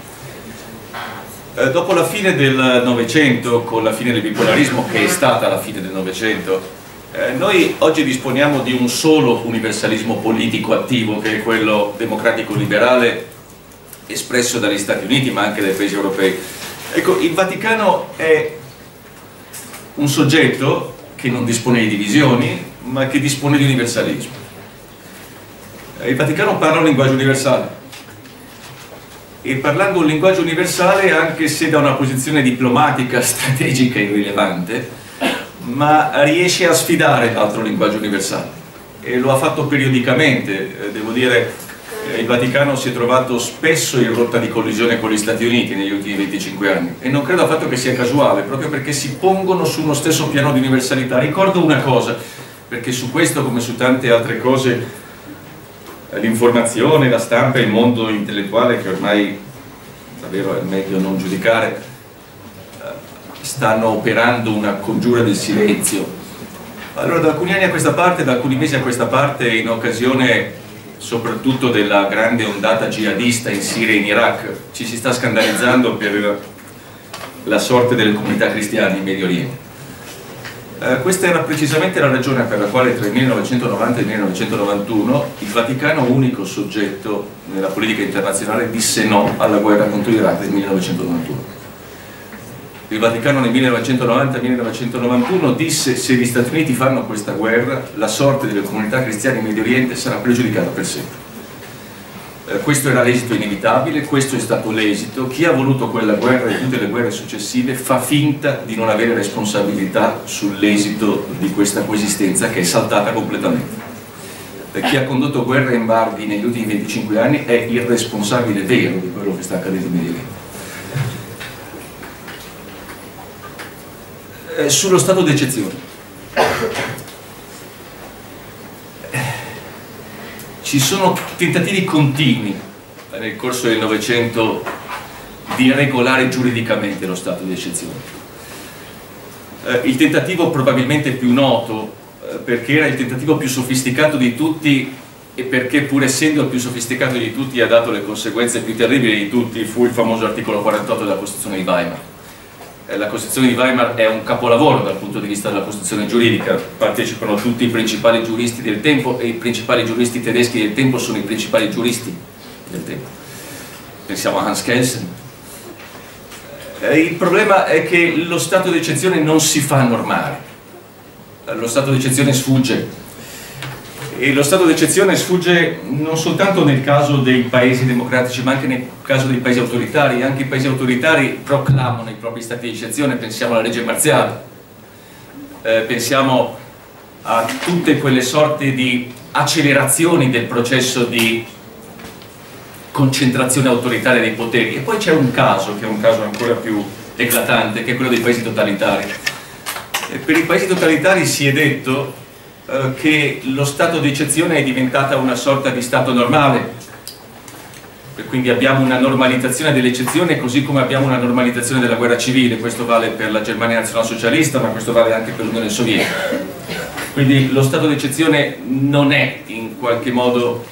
Eh, dopo la fine del Novecento, con la fine del bipolarismo, che è stata la fine del Novecento, eh, noi oggi disponiamo di un solo universalismo politico attivo, che è quello democratico-liberale espresso dagli Stati Uniti, ma anche dai paesi europei. Ecco, il Vaticano è un soggetto che non dispone di divisioni, ma che dispone di universalismo. Eh, Il Vaticano parla un linguaggio universale e parlando un linguaggio universale, anche se da una posizione diplomatica, [LAUGHS] strategica e irrilevante, ma riesce a sfidare l'altro linguaggio universale. E lo ha fatto periodicamente, Eh, devo dire eh, il Vaticano si è trovato spesso in rotta di collisione con gli Stati Uniti negli ultimi 25 anni. E non credo affatto che sia casuale, proprio perché si pongono su uno stesso piano di universalità. Ricordo una cosa, perché su questo come su tante altre cose l'informazione, la stampa e il mondo intellettuale che ormai davvero è meglio non giudicare eh, stanno operando una congiura del silenzio. Allora da alcuni anni a questa parte, da alcuni mesi a questa parte in occasione soprattutto della grande ondata jihadista in Siria e in Iraq ci si sta scandalizzando per la sorte delle comunità cristiane in Medio Oriente eh, questa era precisamente la ragione per la quale tra il 1990 e il 1991 il Vaticano, unico soggetto nella politica internazionale, disse no alla guerra contro l'Iraq del 1991. Il Vaticano nel 1990-1991 disse se gli Stati Uniti fanno questa guerra la sorte delle comunità cristiane in Medio Oriente sarà pregiudicata per sempre. Eh, questo era l'esito inevitabile, questo è stato l'esito. Chi ha voluto quella guerra e tutte le guerre successive fa finta di non avere responsabilità sull'esito di questa coesistenza che è saltata completamente. Per chi ha condotto guerre e embarghi negli ultimi 25 anni è il responsabile vero di quello che sta accadendo in Medio Oriente. Eh, sullo stato d'eccezione. Ci sono tentativi continui nel corso del Novecento di regolare giuridicamente lo stato di eccezione. Eh, il tentativo probabilmente più noto, eh, perché era il tentativo più sofisticato di tutti e perché pur essendo il più sofisticato di tutti ha dato le conseguenze più terribili di tutti, fu il famoso articolo 48 della Costituzione di Weimar la Costituzione di Weimar è un capolavoro dal punto di vista della Costituzione giuridica, partecipano tutti i principali giuristi del tempo e i principali giuristi tedeschi del tempo sono i principali giuristi del tempo. Pensiamo a Hans Kelsen. Eh, Il problema è che lo stato di eccezione non si fa normare, lo stato di eccezione sfugge e lo stato d'eccezione sfugge non soltanto nel caso dei paesi democratici ma anche nel caso dei paesi autoritari. Anche i paesi autoritari proclamano i propri stati di eccezione pensiamo alla legge marziale. Eh, pensiamo a tutte quelle sorte di accelerazioni del processo di concentrazione autoritaria dei poteri. E poi c'è un caso che è un caso ancora più eclatante che è quello dei paesi totalitari. E per i paesi totalitari si è detto eh, che lo stato di eccezione è diventata una sorta di stato normale. E quindi abbiamo una normalizzazione dell'eccezione così come abbiamo una normalizzazione della guerra civile. Questo vale per la Germania nazionalsocialista ma questo vale anche per l'Unione Sovietica. Quindi lo stato di eccezione non è in qualche modo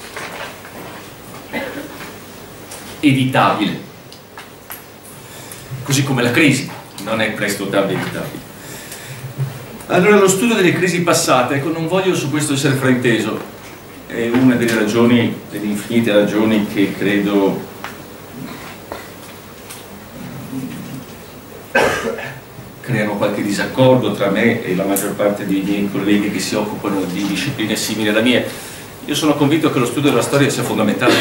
evitabile. Così come la crisi non è presto evitabile Allora, lo studio delle crisi passate, ecco, non voglio su questo essere frainteso, è una delle ragioni, delle infinite ragioni che credo creano qualche disaccordo tra me e la maggior parte dei miei colleghi che si occupano di discipline simili alla mia. Io sono convinto che lo studio della storia sia fondamentale,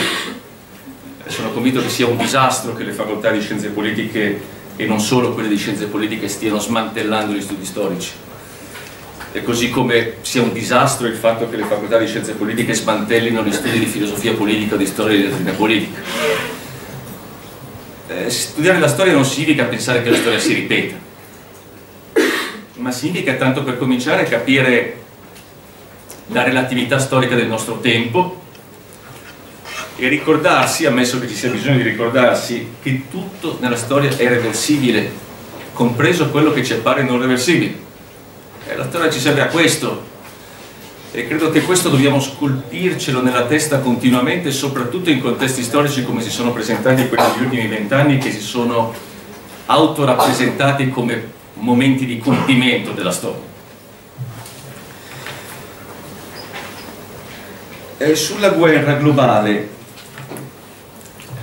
sono convinto che sia un disastro che le facoltà di scienze politiche e non solo quelle di scienze politiche stiano smantellando gli studi storici. E così come sia un disastro il fatto che le facoltà di scienze politiche smantellino gli studi di filosofia politica o di storia di dottrina politica. Eh, studiare la storia non significa pensare che la storia si ripeta, ma significa tanto per cominciare capire la relatività storica del nostro tempo e ricordarsi, ammesso che ci sia bisogno di ricordarsi, che tutto nella storia è reversibile, compreso quello che ci appare non reversibile. E la storia ci serve a questo e credo che questo dobbiamo scolpircelo nella testa continuamente, soprattutto in contesti storici come si sono presentati quelli degli ultimi vent'anni che si sono autorappresentati come momenti di compimento della storia. Eh, sulla guerra globale,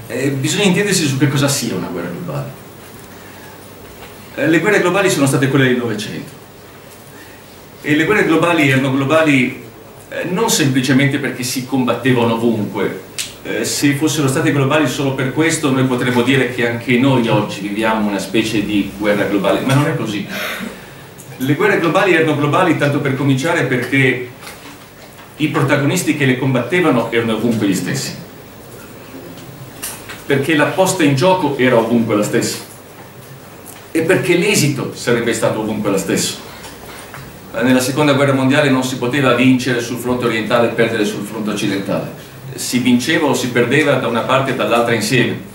eh, bisogna intendersi su che cosa sia una guerra globale. Eh, le guerre globali sono state quelle del Novecento e le guerre globali erano globali eh, non semplicemente perché si combattevano ovunque, eh, se fossero state globali solo per questo noi potremmo dire che anche noi oggi viviamo una specie di guerra globale, ma non è così. Le guerre globali erano globali tanto per cominciare perché i protagonisti che le combattevano erano ovunque gli stessi, perché la posta in gioco era ovunque la stessa e perché l'esito sarebbe stato ovunque lo stesso. Nella seconda guerra mondiale non si poteva vincere sul fronte orientale e perdere sul fronte occidentale si vinceva o si perdeva da una parte e dall'altra insieme.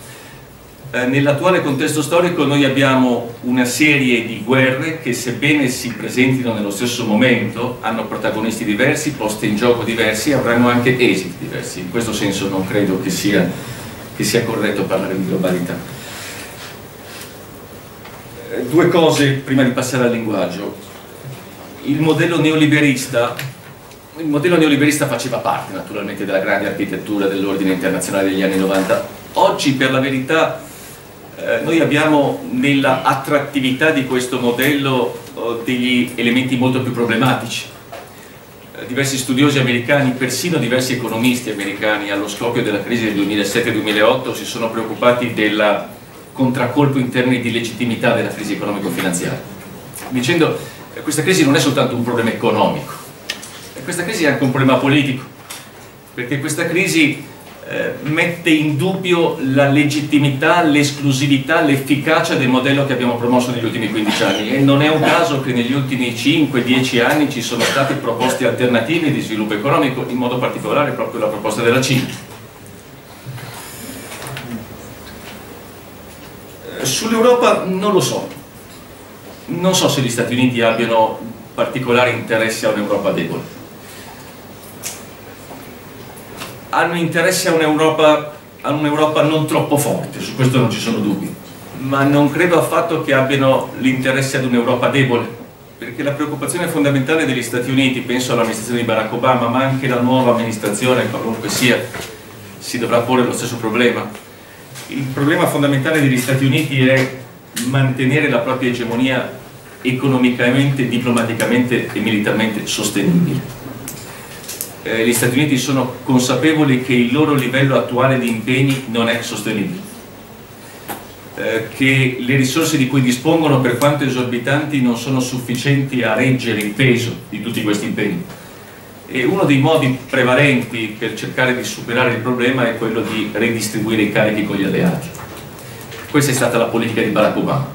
Eh, nell'attuale contesto storico noi abbiamo una serie di guerre che sebbene si presentino nello stesso momento hanno protagonisti diversi, poste in gioco diversi e avranno anche esiti diversi. In questo senso non credo che sia, che sia corretto parlare di globalità. Eh, due cose prima di passare al linguaggio. Il modello neoliberista il modello neoliberista faceva parte naturalmente della grande architettura dell'ordine internazionale degli anni 90. Oggi per la verità eh, noi abbiamo nella attrattività di questo modello oh, degli elementi molto più problematici. Eh, diversi studiosi americani, persino diversi economisti americani allo scoppio della crisi del 2007-2008 si sono preoccupati del contraccolpo in termini di legittimità della crisi economico-finanziaria, dicendo questa crisi non è soltanto un problema economico, questa crisi è anche un problema politico, perché questa crisi eh, mette in dubbio la legittimità, l'esclusività, l'efficacia del modello che abbiamo promosso negli ultimi 15 anni e non è un caso che negli ultimi 5-10 anni ci sono state proposte alternative di sviluppo economico, in modo particolare proprio la proposta della Cina. Eh, Sull'Europa non lo so, non so se gli Stati Uniti abbiano particolari interessi a un'Europa debole hanno interesse a un'Europa un non troppo forte, su questo non ci sono dubbi, ma non credo affatto che abbiano l'interesse ad un'Europa debole, perché la preoccupazione fondamentale degli Stati Uniti, penso all'amministrazione di Barack Obama, ma anche la nuova amministrazione, qualunque sia, si dovrà porre lo stesso problema. Il problema fondamentale degli Stati Uniti è mantenere la propria egemonia economicamente, diplomaticamente e militarmente sostenibile eh, gli Stati Uniti sono consapevoli che il loro livello attuale di impegni non è sostenibile, eh, che le risorse di cui dispongono per quanto esorbitanti non sono sufficienti a reggere il peso di tutti questi impegni. E uno dei modi prevalenti per cercare di superare il problema è quello di redistribuire i carichi con gli alleati. Questa è stata la politica di Barack Obama.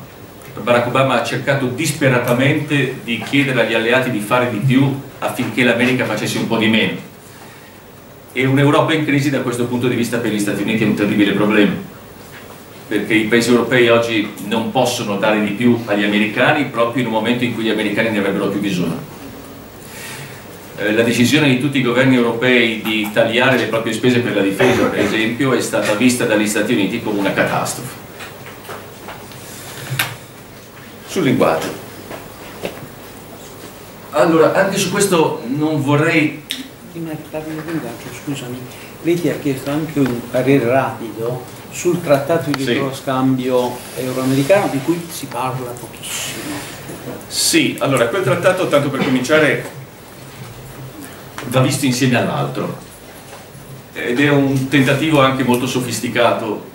Barack Obama ha cercato disperatamente di chiedere agli alleati di fare di più affinché l'America facesse un po' di meno. E un'Europa in crisi da questo punto di vista per gli Stati Uniti è un terribile problema, perché i paesi europei oggi non possono dare di più agli americani proprio in un momento in cui gli americani ne avrebbero più bisogno. Eh, la decisione di tutti i governi europei di tagliare le proprie spese per la difesa, per esempio, è stata vista dagli Stati Uniti come una catastrofe. Sul linguaggio Allora, anche su questo non vorrei... Prima di parlare di linguaggio, scusami, lei ti ha chiesto anche un parere rapido sul trattato di Sì. libero scambio euroamericano di cui si parla pochissimo. Sì, allora, quel trattato, tanto per cominciare, va visto insieme all'altro ed è un tentativo anche molto sofisticato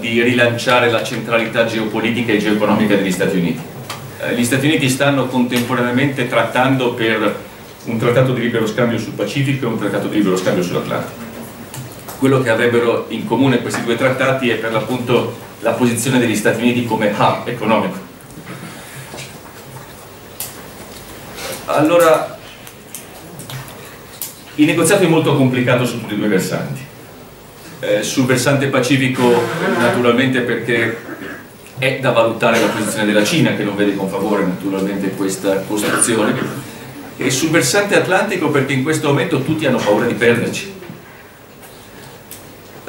di rilanciare la centralità geopolitica e geoeconomica degli Stati Uniti. Eh, gli Stati Uniti stanno contemporaneamente trattando per un trattato di libero scambio sul Pacifico e un trattato di libero scambio sull'Atlantico. Quello che avrebbero in comune questi due trattati è per l'appunto la posizione degli Stati Uniti come hub economico. Allora, il negoziato è molto complicato su tutti e due i versanti. Eh, sul versante pacifico, naturalmente perché è da valutare la posizione della Cina, che non vede con favore naturalmente questa costruzione, e sul versante atlantico perché in questo momento tutti hanno paura di perderci.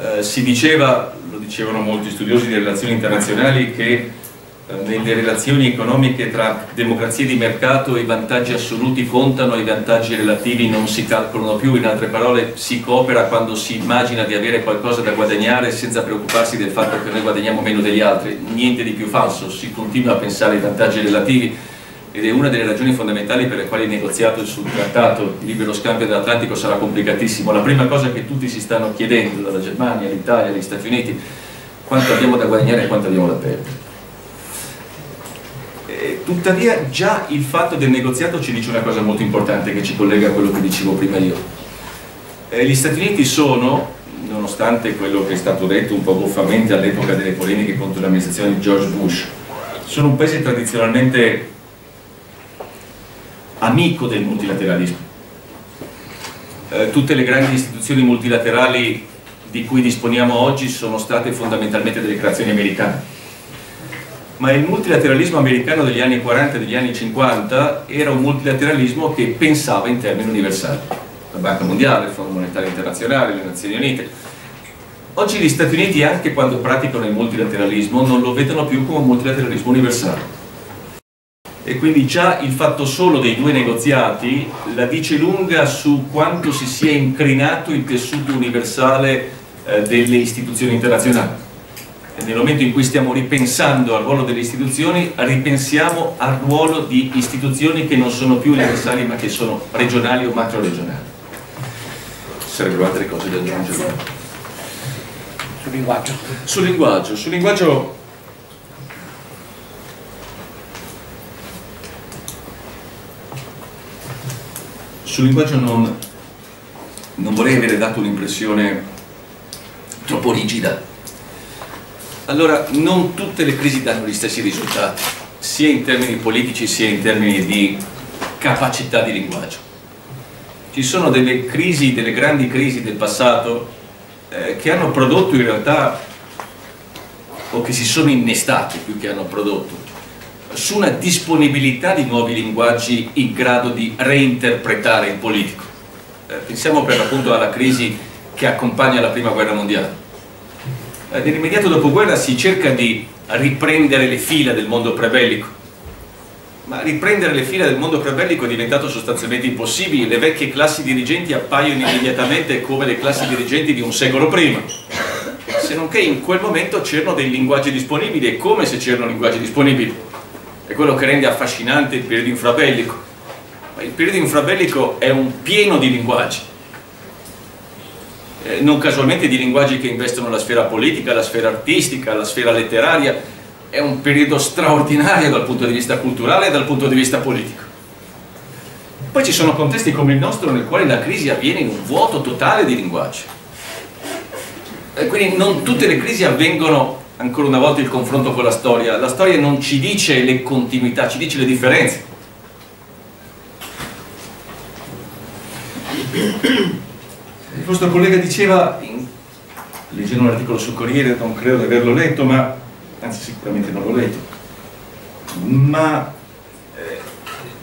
Eh, si diceva, lo dicevano molti studiosi di relazioni internazionali, che nelle relazioni economiche tra democrazie di mercato i vantaggi assoluti contano i vantaggi relativi non si calcolano più, in altre parole si coopera quando si immagina di avere qualcosa da guadagnare senza preoccuparsi del fatto che noi guadagniamo meno degli altri, niente di più falso, si continua a pensare ai vantaggi relativi ed è una delle ragioni fondamentali per le quali il negoziato sul trattato di libero scambio dell'Atlantico sarà complicatissimo. La prima cosa che tutti si stanno chiedendo, dalla Germania, all'Italia, agli Stati Uniti, quanto abbiamo da guadagnare e quanto abbiamo da perdere. Eh, tuttavia già il fatto del negoziato ci dice una cosa molto importante che ci collega a quello che dicevo prima io. Eh, gli Stati Uniti sono, nonostante quello che è stato detto un po' goffamente all'epoca delle polemiche contro l'amministrazione di George Bush, sono un paese tradizionalmente amico del multilateralismo. Eh, tutte le grandi istituzioni multilaterali di cui disponiamo oggi sono state fondamentalmente delle creazioni americane ma il multilateralismo americano degli anni 40 e degli anni 50 era un multilateralismo che pensava in termini universali. La Banca Mondiale, il Fondo Monetario Internazionale, le Nazioni Unite. Oggi gli Stati Uniti, anche quando praticano il multilateralismo, non lo vedono più come un multilateralismo universale. E quindi già il fatto solo dei due negoziati la dice lunga su quanto si sia incrinato il tessuto universale eh, delle istituzioni internazionali nel momento in cui stiamo ripensando al ruolo delle istituzioni, ripensiamo al ruolo di istituzioni che non sono più universali ma che sono regionali o macro regionali. Ci sarebbero altre cose da aggiungere. Sul linguaggio. Sul linguaggio, sul linguaggio sul linguaggio non, non vorrei avere dato un'impressione troppo rigida allora, non tutte le crisi danno gli stessi risultati, sia in termini politici sia in termini di capacità di linguaggio. Ci sono delle crisi, delle grandi crisi del passato eh, che hanno prodotto in realtà, o che si sono innestate più che hanno prodotto, su una disponibilità di nuovi linguaggi in grado di reinterpretare il politico. Eh, pensiamo per l'appunto alla crisi che accompagna la prima guerra mondiale eh, nell'immediato dopoguerra si cerca di riprendere le fila del mondo prebellico, ma riprendere le fila del mondo prebellico è diventato sostanzialmente impossibile, le vecchie classi dirigenti appaiono immediatamente come le classi dirigenti di un secolo prima, se non che in quel momento c'erano dei linguaggi disponibili, è come se c'erano linguaggi disponibili, è quello che rende affascinante il periodo infrabellico, ma il periodo infrabellico è un pieno di linguaggi, eh, non casualmente di linguaggi che investono la sfera politica, la sfera artistica, la sfera letteraria, è un periodo straordinario dal punto di vista culturale e dal punto di vista politico. Poi ci sono contesti come il nostro nel quale la crisi avviene in un vuoto totale di linguaggi. E quindi non tutte le crisi avvengono, ancora una volta il confronto con la storia, la storia non ci dice le continuità, ci dice le differenze. Vostro collega diceva, leggendo un articolo sul Corriere, non credo di averlo letto, ma anzi sicuramente non l'ho letto, ma eh,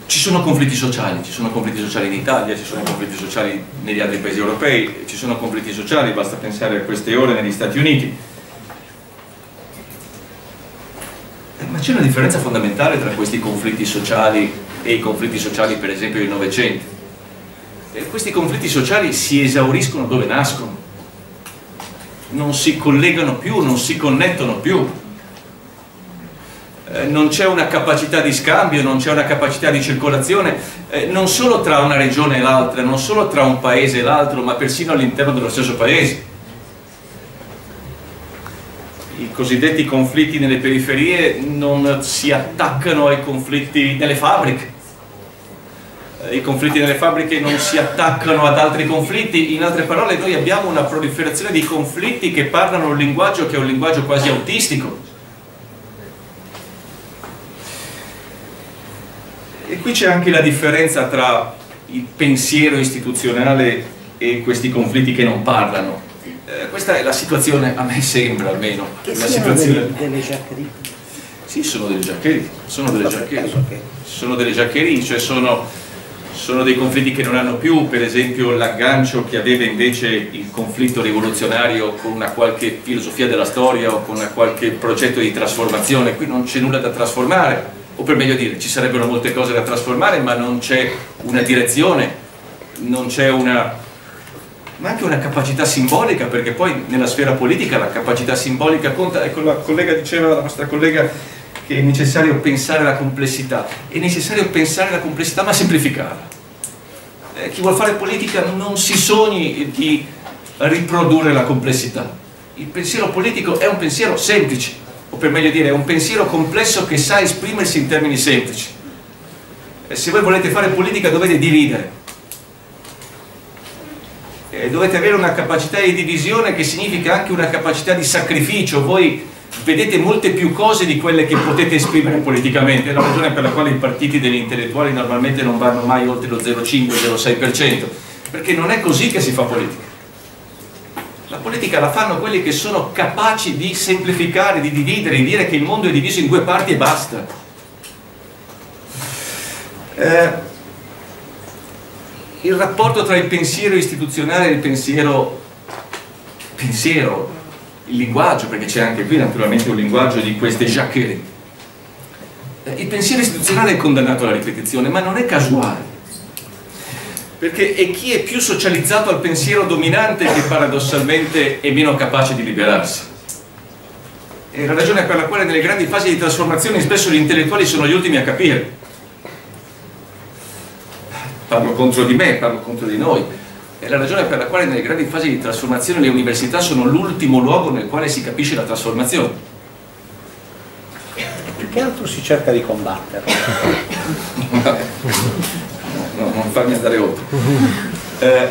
ci sono conflitti sociali, ci sono conflitti sociali in Italia, ci sono conflitti sociali negli altri paesi europei, ci sono conflitti sociali, basta pensare a queste ore negli Stati Uniti. Ma c'è una differenza fondamentale tra questi conflitti sociali e i conflitti sociali per esempio del Novecento. E questi conflitti sociali si esauriscono dove nascono, non si collegano più, non si connettono più. Eh, non c'è una capacità di scambio, non c'è una capacità di circolazione, eh, non solo tra una regione e l'altra, non solo tra un paese e l'altro, ma persino all'interno dello stesso paese i cosiddetti conflitti nelle periferie non si attaccano ai conflitti nelle fabbriche. I conflitti nelle fabbriche non si attaccano ad altri conflitti, in altre parole noi abbiamo una proliferazione di conflitti che parlano un linguaggio che è un linguaggio quasi autistico. E qui c'è anche la differenza tra il pensiero istituzionale e questi conflitti che non parlano eh, questa è la situazione, a me sembra almeno. Che la situazione... delle, delle giaccherie. Sì, sono delle giaccherie, sono delle giaccherie, sono delle giaccherie, cioè sono, sono dei conflitti che non hanno più, per esempio, l'aggancio che aveva invece il conflitto rivoluzionario con una qualche filosofia della storia o con qualche progetto di trasformazione, qui non c'è nulla da trasformare, o per meglio dire, ci sarebbero molte cose da trasformare, ma non c'è una direzione, non c'è una ma anche una capacità simbolica, perché poi nella sfera politica la capacità simbolica conta. Ecco, la collega diceva, la nostra collega, che è necessario pensare la complessità. È necessario pensare la complessità, ma semplificarla. Eh, chi vuole fare politica non si sogni di riprodurre la complessità. Il pensiero politico è un pensiero semplice, o per meglio dire, è un pensiero complesso che sa esprimersi in termini semplici. E se voi volete fare politica dovete dividere eh, dovete avere una capacità di divisione che significa anche una capacità di sacrificio. Voi vedete molte più cose di quelle che potete esprimere politicamente, è la ragione per la quale i partiti degli intellettuali normalmente non vanno mai oltre lo 0,5-0,6%, perché non è così che si fa politica. La politica la fanno quelli che sono capaci di semplificare, di dividere, di dire che il mondo è diviso in due parti e basta. Eh, il rapporto tra il pensiero istituzionale e il pensiero, pensiero il linguaggio, perché c'è anche qui naturalmente un linguaggio di queste jacquerie. Eh, il pensiero istituzionale è condannato alla ripetizione, ma non è casuale. Perché è chi è più socializzato al pensiero dominante che paradossalmente è meno capace di liberarsi. È la ragione per la quale nelle grandi fasi di trasformazione spesso gli intellettuali sono gli ultimi a capire parlo contro di me, parlo contro di noi. È la ragione per la quale nelle grandi fasi di trasformazione le università sono l'ultimo luogo nel quale si capisce la trasformazione. Più che altro si cerca di combattere. [LAUGHS] no, non farmi andare oltre. [LAUGHS] Eh,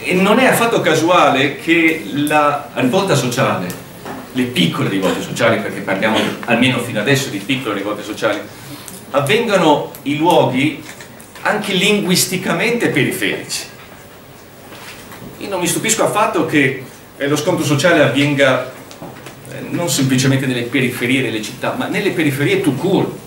e non è affatto casuale che la rivolta sociale, le piccole rivolte sociali, perché parliamo almeno fino adesso di piccole rivolte sociali, avvengano i luoghi anche linguisticamente periferici. Io non mi stupisco affatto che eh, lo scontro sociale avvenga eh, non semplicemente nelle periferie delle città, ma nelle periferie tout court.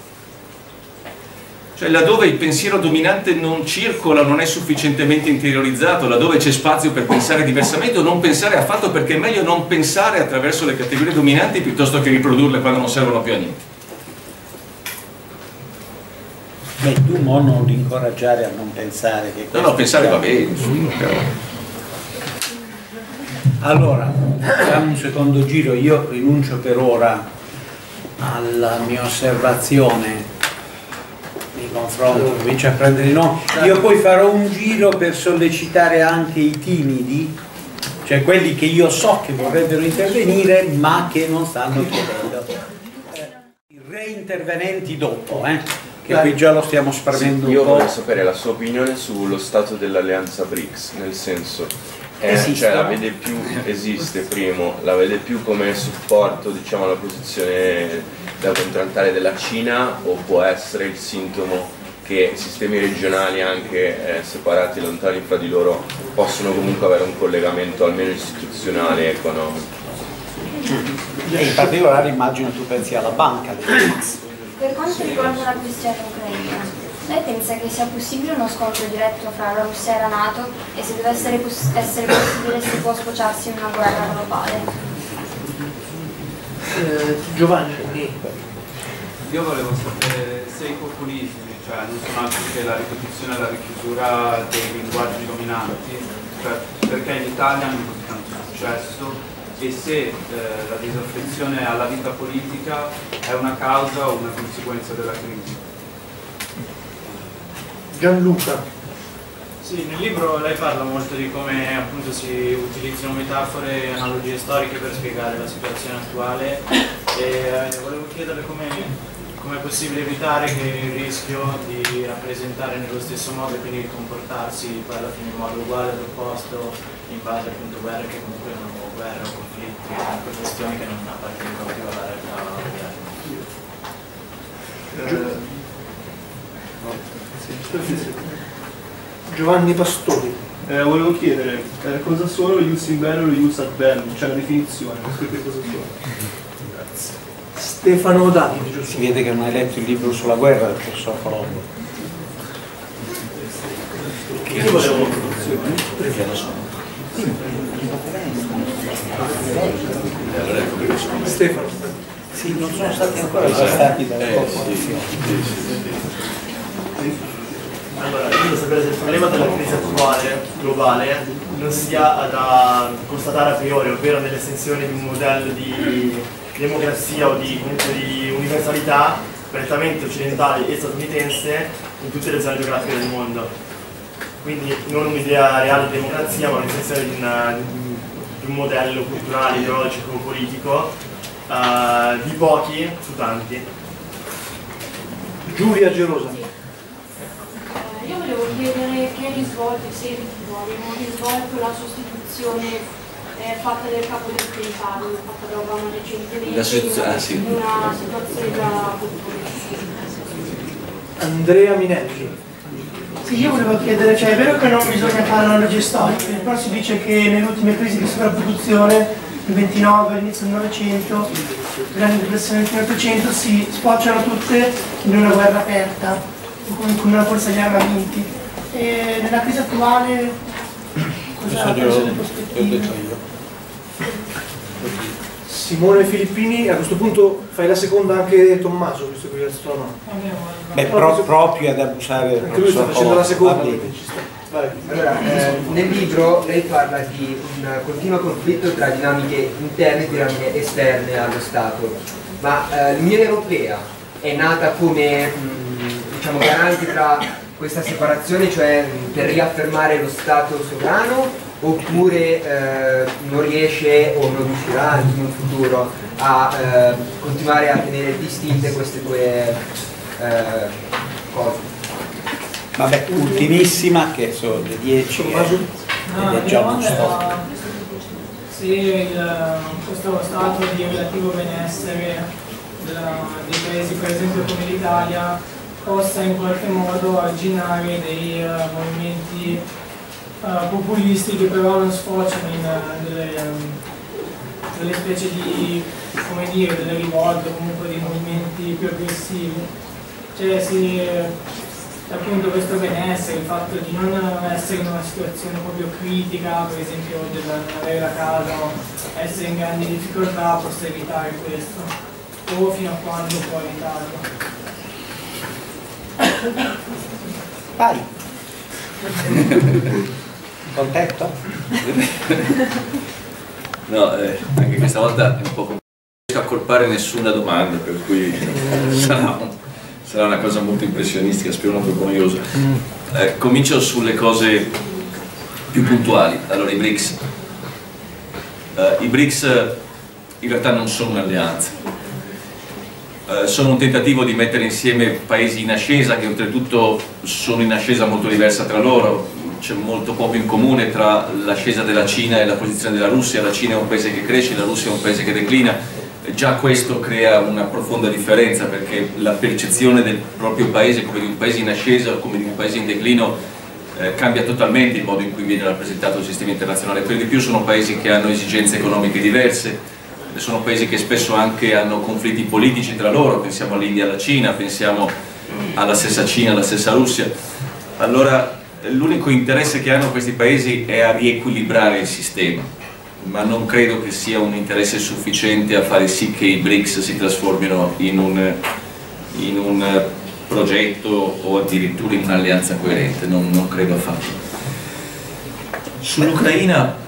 Cioè laddove il pensiero dominante non circola, non è sufficientemente interiorizzato, laddove c'è spazio per pensare diversamente o non pensare affatto perché è meglio non pensare attraverso le categorie dominanti piuttosto che riprodurle quando non servono più a niente. Beh, tu mo non li incoraggiare a non pensare che... No, no, pensare va bene, però. Allora, facciamo un secondo giro, io rinuncio per ora alla mia osservazione nei confronti, comincio a prendere i nomi. Io poi farò un giro per sollecitare anche i timidi, cioè quelli che io so che vorrebbero intervenire ma che non stanno chiedendo. Reintervenenti dopo, eh? Che qui già lo stiamo spremendo sì, io un po'. vorrei sapere la sua opinione sullo stato dell'alleanza BRICS, nel senso eh, cioè, la vede più, esiste primo, la vede più come supporto diciamo, alla posizione da contraltare della Cina o può essere il sintomo che sistemi regionali anche eh, separati, lontani fra di loro, possono comunque avere un collegamento almeno istituzionale e economico. E in particolare immagino tu pensi alla banca dei BRICS. Per quanto riguarda la questione ucraina, lei pensa che sia possibile uno scontro diretto fra la Russia e la Nato? E se deve essere, poss- essere possibile si può sfociarsi in una guerra globale? Eh, Giovanni, io volevo sapere se i populismi, cioè non sono altro che la ripetizione e la richiusura dei linguaggi dominanti, cioè perché in Italia hanno così tanto successo e se eh, la disaffezione alla vita politica è una causa o una conseguenza della crisi. Gianluca. Sì, nel libro lei parla molto di come appunto si utilizzano metafore e analogie storiche per spiegare la situazione attuale e eh, volevo chiedere come come è possibile evitare che il rischio di rappresentare nello stesso modo e quindi comportarsi poi alla fine in modo uguale ad opposto in base appunto a guerre che comunque non o guerre o comunque questioni che non appartengono più alla realtà. Giovanni Pastori. Eh, volevo chiedere eh, cosa sono gli usi in bello e gli usi ad bellum, cioè la definizione, non scrivete cosa sono. Stefano Davide, giusto? Si vede che non hai letto il libro sulla guerra del professor Colombo. Io volevo Perché lo Stefano. Sì, non sono stati ancora arrestati dalla Eh, corporazione. Allora, io voglio sapere se il problema della crisi attuale, globale, non sia da constatare a priori, ovvero nell'estensione di un modello di democrazia o di, comunque di universalità prettamente occidentale e statunitense in tutte le zone geografiche del mondo. Quindi non un'idea reale di democrazia, ma un'estensione di, una- di un modello culturale, ideologico, politico, eh, di pochi su tanti. Giulia Gerosa. Eh, Io volevo chiedere che risvolto, se abbiamo risvolto la sostituzione eh, fatta del capo del Pentagono, fatta da Obama recentemente, La ah, sì. una situazione da Andrea Minelli. Sì, io volevo chiedere, cioè è vero che non bisogna fare analogie storiche, però si dice che nelle ultime crisi di sovrapproduzione, il 29, all'inizio del Novecento, grande depressione del 1800, si sfociano tutte in una guerra aperta, con, una forza agli armamenti. E nella crisi attuale cosa penso le prospettive? Simone Filippini, a questo punto fai la seconda anche Tommaso, visto che alzato la mano. Beh, pro- proprio ad abusare del Anche lui sta facendo la seconda. Allora, eh, nel libro lei parla di un continuo conflitto tra dinamiche interne e dinamiche esterne allo Stato, ma eh, l'Unione Europea è nata come mh, diciamo, garante tra questa separazione, cioè mh, per riaffermare lo Stato sovrano, oppure eh, non riesce o non riuscirà in un futuro a eh, continuare a tenere distinte queste due eh, cose. Vabbè, ultimissima che sono le 10 e No, ed è già uno stop. se il- questo stato di relativo benessere della- dei paesi per esempio come l'Italia possa in qualche modo arginare dei eh, movimenti eh, populisti che però non sfociano in eh, delle, ehm, delle specie di, come dire, delle rivolte o comunque dei movimenti più aggressivi. Cioè se appunto questo benessere, il fatto di non essere in una situazione proprio critica, per esempio del non avere la casa o essere in grandi difficoltà, possa evitare questo, o fino a quando può evitarlo. Vai. [LAUGHS] Contento? [LAUGHS] No, eh, anche questa volta è un po' complicato. Non riesco a colpare nessuna domanda, per cui sarà, un- sarà una cosa molto impressionistica, spero non vergognosa. Eh, comincio sulle cose più puntuali. Allora, i BRICS. Eh, I BRICS eh, in realtà non sono un'alleanza, Eh, sono un tentativo di mettere insieme paesi in ascesa che oltretutto sono in ascesa molto diversa tra loro, c'è molto poco in comune tra l'ascesa della Cina e la posizione della Russia, la Cina è un paese che cresce, la Russia è un paese che declina, già questo crea una profonda differenza perché la percezione del proprio paese come di un paese in ascesa o come di un paese in declino eh, cambia totalmente il modo in cui viene rappresentato il sistema internazionale, per di più sono paesi che hanno esigenze economiche diverse, sono paesi che spesso anche hanno conflitti politici tra loro, pensiamo all'India e alla Cina, pensiamo alla stessa Cina, alla stessa Russia. Allora l'unico interesse che hanno questi paesi è a riequilibrare il sistema, ma non credo che sia un interesse sufficiente a fare sì che i BRICS si trasformino in un, in un progetto o addirittura in un'alleanza coerente, non, non credo affatto. Sull'Ucraina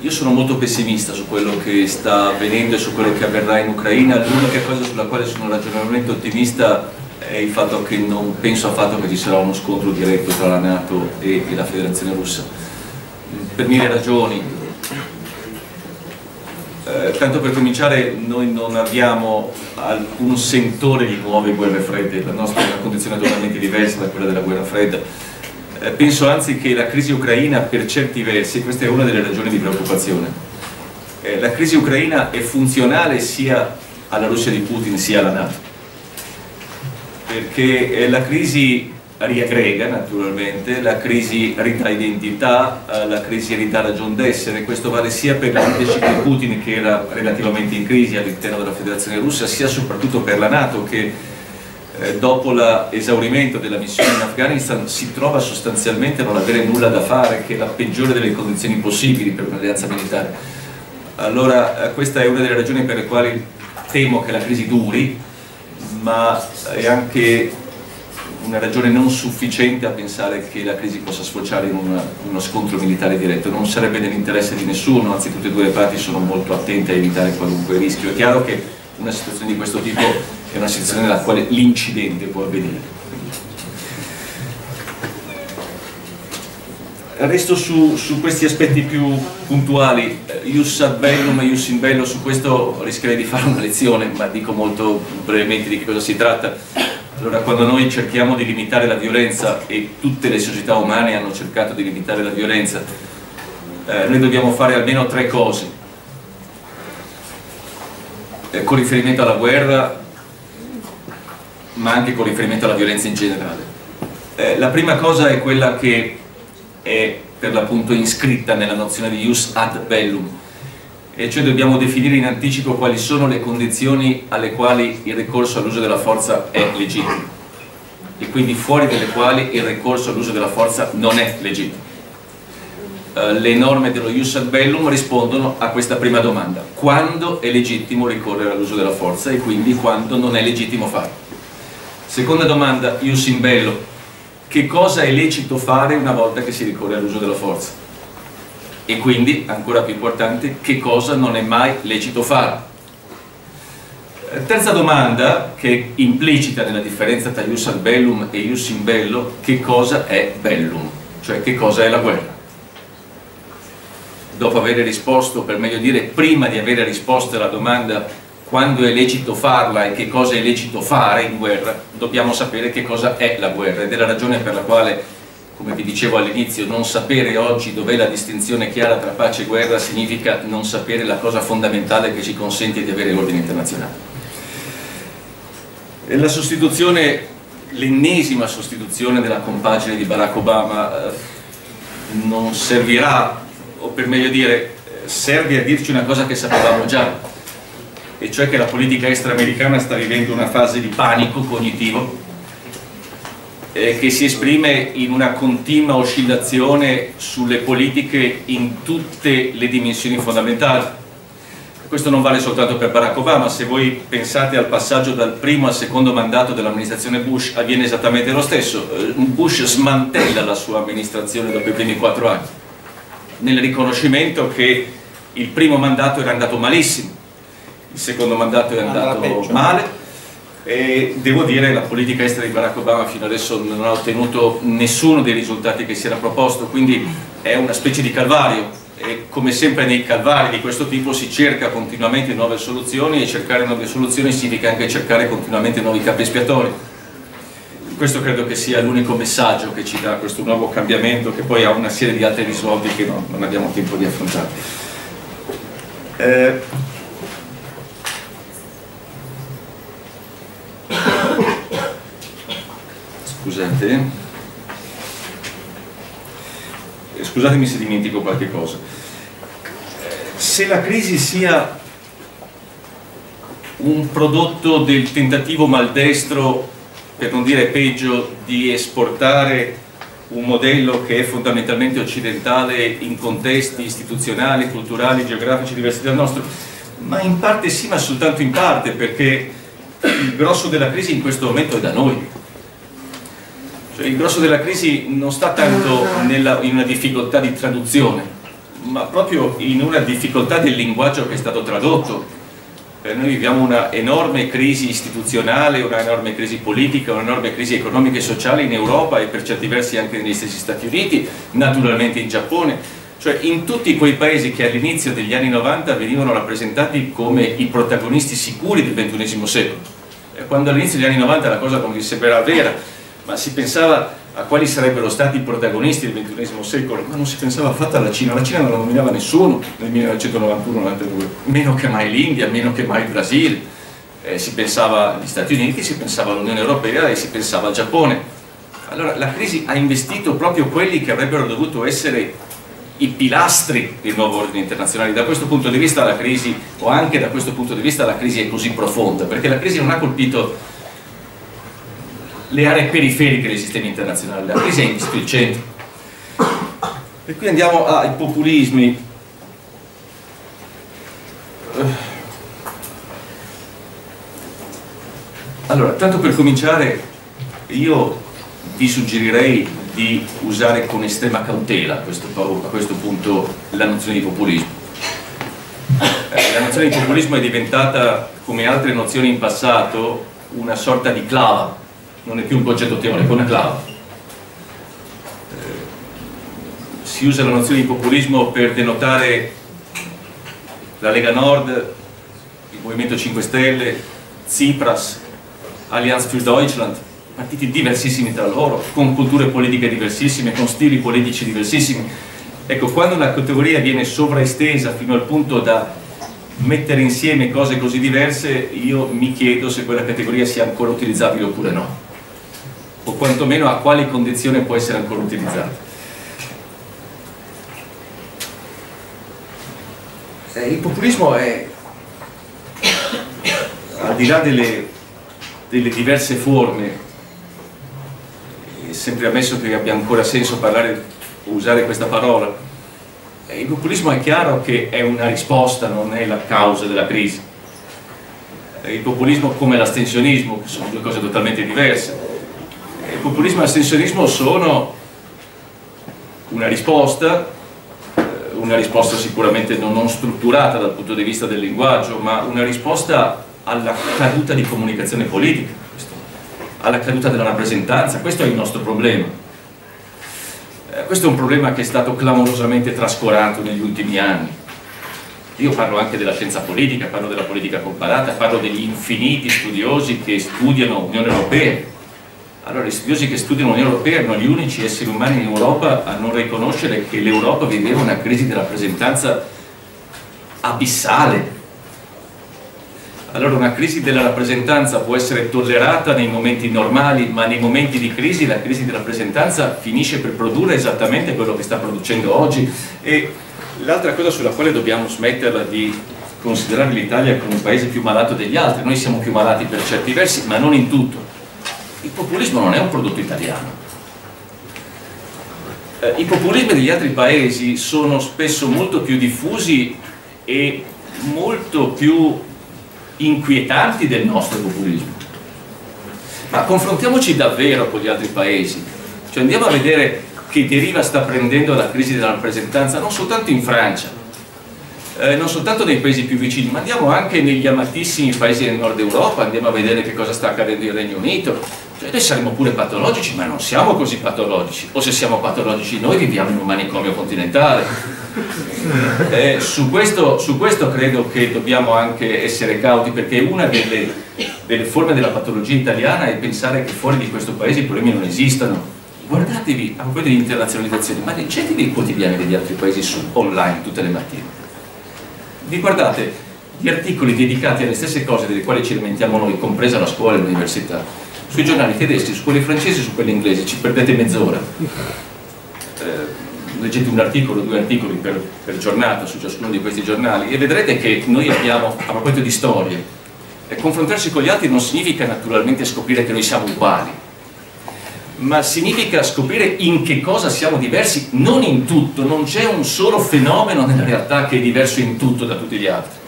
io sono molto pessimista su quello che sta avvenendo e su quello che avverrà in Ucraina, l'unica cosa sulla quale sono ragionevolmente ottimista è il fatto che non penso affatto che ci sarà uno scontro diretto tra la Nato e, e la Federazione Russa, per mille ragioni. Eh, tanto per cominciare noi non abbiamo alcun sentore di nuove guerre fredde, la nostra è una condizione totalmente diversa da quella della guerra fredda. Eh, penso anzi che la crisi ucraina per certi versi, questa è una delle ragioni di preoccupazione, eh, la crisi ucraina è funzionale sia alla Russia di Putin sia alla Nato, perché eh, la crisi riaggrega naturalmente, la crisi ridà identità, eh, la crisi ridà ragione d'essere, questo vale sia per la di Putin che era relativamente in crisi all'interno della Federazione Russa, sia soprattutto per la Nato che eh, dopo l'esaurimento della missione in Afghanistan si trova sostanzialmente a non avere nulla da fare, che è la peggiore delle condizioni possibili per un'alleanza militare. Allora questa è una delle ragioni per le quali temo che la crisi duri, ma è anche una ragione non sufficiente a pensare che la crisi possa sfociare in una, uno scontro militare diretto, non sarebbe nell'interesse di nessuno, anzi tutte e due le parti sono molto attente a evitare qualunque rischio. È chiaro che una situazione di questo tipo è una situazione nella quale l'incidente può avvenire. Resto su, su, questi aspetti più puntuali, Ius ad bellum e Ius in bello, su questo rischierei di fare una lezione, ma dico molto brevemente di che cosa si tratta. Allora, quando noi cerchiamo di limitare la violenza, e tutte le società umane hanno cercato di limitare la violenza, eh, noi dobbiamo fare almeno tre cose. Eh, con riferimento alla guerra, ma anche con riferimento alla violenza in generale. Eh, la prima cosa è quella che è per l'appunto iscritta nella nozione di jus ad bellum, e cioè dobbiamo definire in anticipo quali sono le condizioni alle quali il ricorso all'uso della forza è legittimo e quindi fuori dalle quali il ricorso all'uso della forza non è legittimo. Uh, le norme dello jus ad bellum rispondono a questa prima domanda, quando è legittimo ricorrere all'uso della forza e quindi quando non è legittimo farlo. Seconda domanda, jus in bello, che cosa è lecito fare una volta che si ricorre all'uso della forza? E quindi, ancora più importante, che cosa non è mai lecito fare? Eh, terza domanda, che è implicita nella differenza tra ius ad bellum e ius in bello, che cosa è bellum? Cioè che cosa è la guerra? Dopo aver risposto, per meglio dire, prima di aver risposto alla domanda quando è lecito farla e che cosa è lecito fare in guerra, dobbiamo sapere che cosa è la guerra ed è la ragione per la quale, come vi dicevo all'inizio, non sapere oggi dov'è la distinzione chiara tra pace e guerra significa non sapere la cosa fondamentale che ci consente di avere l'ordine internazionale. La sostituzione, l'ennesima sostituzione della compagine di Barack Obama eh, non servirà, o per meglio dire, serve a dirci una cosa che sapevamo già, e cioè che la politica estera americana sta vivendo una fase di panico cognitivo eh, che si esprime in una continua oscillazione sulle politiche in tutte le dimensioni fondamentali. Questo non vale soltanto per Barack Obama, se voi pensate al passaggio dal primo al secondo mandato dell'amministrazione Bush avviene esattamente lo stesso, eh, Bush smantella la sua amministrazione dopo i primi quattro anni, nel riconoscimento che il primo mandato era andato malissimo, il secondo mandato è andato male e devo dire che la politica estera di Barack Obama fino adesso non ha ottenuto nessuno dei risultati che si era proposto, quindi è una specie di calvario e come sempre nei calvari di questo tipo si cerca continuamente nuove soluzioni e cercare nuove soluzioni significa anche cercare continuamente nuovi capi espiatori. Questo credo che sia l'unico messaggio che ci dà questo nuovo cambiamento che poi ha una serie di altri risvolti che no, non abbiamo tempo di affrontare. Eh, scusate eh, scusatemi se dimentico qualche cosa se la crisi sia un prodotto del tentativo maldestro per non dire peggio di esportare un modello che è fondamentalmente occidentale in contesti istituzionali, culturali, geografici diversi dal nostro ma in parte sì ma soltanto in parte perché il grosso della crisi in questo momento è da noi. Cioè, il grosso della crisi non sta tanto nella, in una difficoltà di traduzione, ma proprio in una difficoltà del linguaggio che è stato tradotto. Eh, noi viviamo una enorme crisi istituzionale, una enorme crisi politica, un'enorme crisi economica e sociale in Europa e per certi versi anche negli stessi Stati Uniti, naturalmente in Giappone cioè in tutti quei paesi che all'inizio degli anni 90 venivano rappresentati come i protagonisti sicuri del XXI secolo. E quando all'inizio degli anni 90 la cosa come sembrava vera, ma si pensava a quali sarebbero stati i protagonisti del XXI secolo, ma non si pensava affatto alla Cina, la Cina non la nominava nessuno nel 1991-92, meno che mai l'India, meno che mai il Brasile, eh, si pensava agli Stati Uniti, si pensava all'Unione Europea e si pensava al Giappone. Allora la crisi ha investito proprio quelli che avrebbero dovuto essere i pilastri del nuovo ordine internazionale. Da questo punto di vista la crisi, o anche da questo punto di vista la crisi è così profonda, perché la crisi non ha colpito le aree periferiche dei sistemi internazionali, ha investito il centro. E qui andiamo ai populismi. Allora, tanto per cominciare, io vi suggerirei di usare con estrema cautela a questo, a questo punto la nozione di populismo. Eh, la nozione di populismo è diventata, come altre nozioni in passato, una sorta di clava, non è più un concetto teorico, è una clava. Eh, si usa la nozione di populismo per denotare la Lega Nord, il Movimento 5 Stelle, Tsipras, Allianz für Deutschland, partiti diversissimi tra loro, con culture politiche diversissime, con stili politici diversissimi. Ecco, quando una categoria viene sovraestesa fino al punto da mettere insieme cose così diverse, io mi chiedo se quella categoria sia ancora utilizzabile oppure no, o quantomeno a quali condizioni può essere ancora utilizzata. Eh, il populismo è, al di là delle, delle diverse forme sempre ammesso che abbia ancora senso parlare o usare questa parola. Il populismo è chiaro che è una risposta, non è la causa della crisi. Il populismo come l'astensionismo, sono due cose totalmente diverse. Il populismo e l'astensionismo sono una risposta, eh, una risposta sicuramente non strutturata dal punto di vista del linguaggio, ma una risposta alla caduta di comunicazione politica alla caduta della rappresentanza, questo è il nostro problema. Eh, questo è un problema che è stato clamorosamente trascurato negli ultimi anni. Io parlo anche della scienza politica, parlo della politica comparata, parlo degli infiniti studiosi che studiano Unione Europea. Allora, gli studiosi che studiano l'Unione Europea erano gli unici esseri umani in Europa a non riconoscere che l'Europa viveva una crisi di rappresentanza abissale, allora una crisi della rappresentanza può essere tollerata nei momenti normali, ma nei momenti di crisi la crisi di rappresentanza finisce per produrre esattamente quello che sta producendo oggi. E l'altra cosa sulla quale dobbiamo smetterla di considerare l'Italia come un paese più malato degli altri, noi siamo più malati per certi versi, ma non in tutto. Il populismo non è un prodotto italiano. Eh, I populismi degli altri paesi sono spesso molto più diffusi e molto più inquietanti del nostro populismo. Ma confrontiamoci davvero con gli altri paesi, cioè andiamo a vedere che deriva sta prendendo la crisi della rappresentanza non soltanto in Francia, eh, non soltanto nei paesi più vicini, ma andiamo anche negli amatissimi paesi del nord Europa, andiamo a vedere che cosa sta accadendo in Regno Unito. Cioè noi saremo pure patologici, ma non siamo così patologici. O se siamo patologici noi viviamo in un manicomio continentale. Eh, su, questo, su, questo, credo che dobbiamo anche essere cauti, perché una delle, delle forme della patologia italiana è pensare che fuori di questo paese i problemi non esistano guardatevi a proposito di internazionalizzazione, ma leggetevi i quotidiani degli altri paesi su, online tutte le mattine vi guardate gli articoli dedicati alle stesse cose delle quali ci lamentiamo noi, compresa la scuola e l'università, sui giornali tedeschi, su quelli francesi e su quelli inglesi, ci perdete mezz'ora. Eh, leggete un articolo, due articoli per, per, giornata su ciascuno di questi giornali e vedrete che noi abbiamo, a proposito di storie, eh, confrontarsi con gli altri non significa naturalmente scoprire che noi siamo uguali, ma significa scoprire in che cosa siamo diversi, non in tutto, non c'è un solo fenomeno nella realtà che è diverso in tutto da tutti gli altri.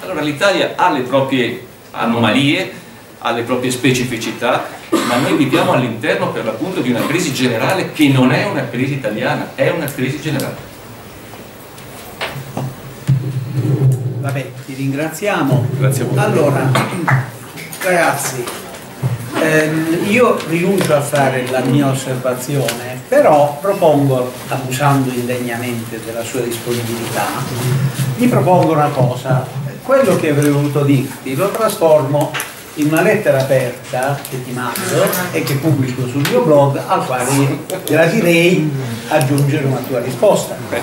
Allora l'Italia ha le proprie anomalie, ha le proprie specificità, ma noi viviamo all'interno per l'appunto di una crisi generale che non è una crisi italiana, è una crisi generale. Vabbè, ti ringraziamo. Grazie a voi. Allora, [CLEARS THROAT] ragazzi, ehm, io rinuncio a fare la mia osservazione, però propongo, abusando indegnamente della sua disponibilità, mi propongo una cosa. Quello che avrei voluto dirti lo trasformo in una lettera aperta che ti mando e che pubblico sul mio blog al quale gradirei aggiungere una tua risposta. Eh,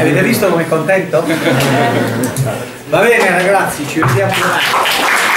avete visto come è contento? [LAUGHS] Va bene ragazzi, ci vediamo domani.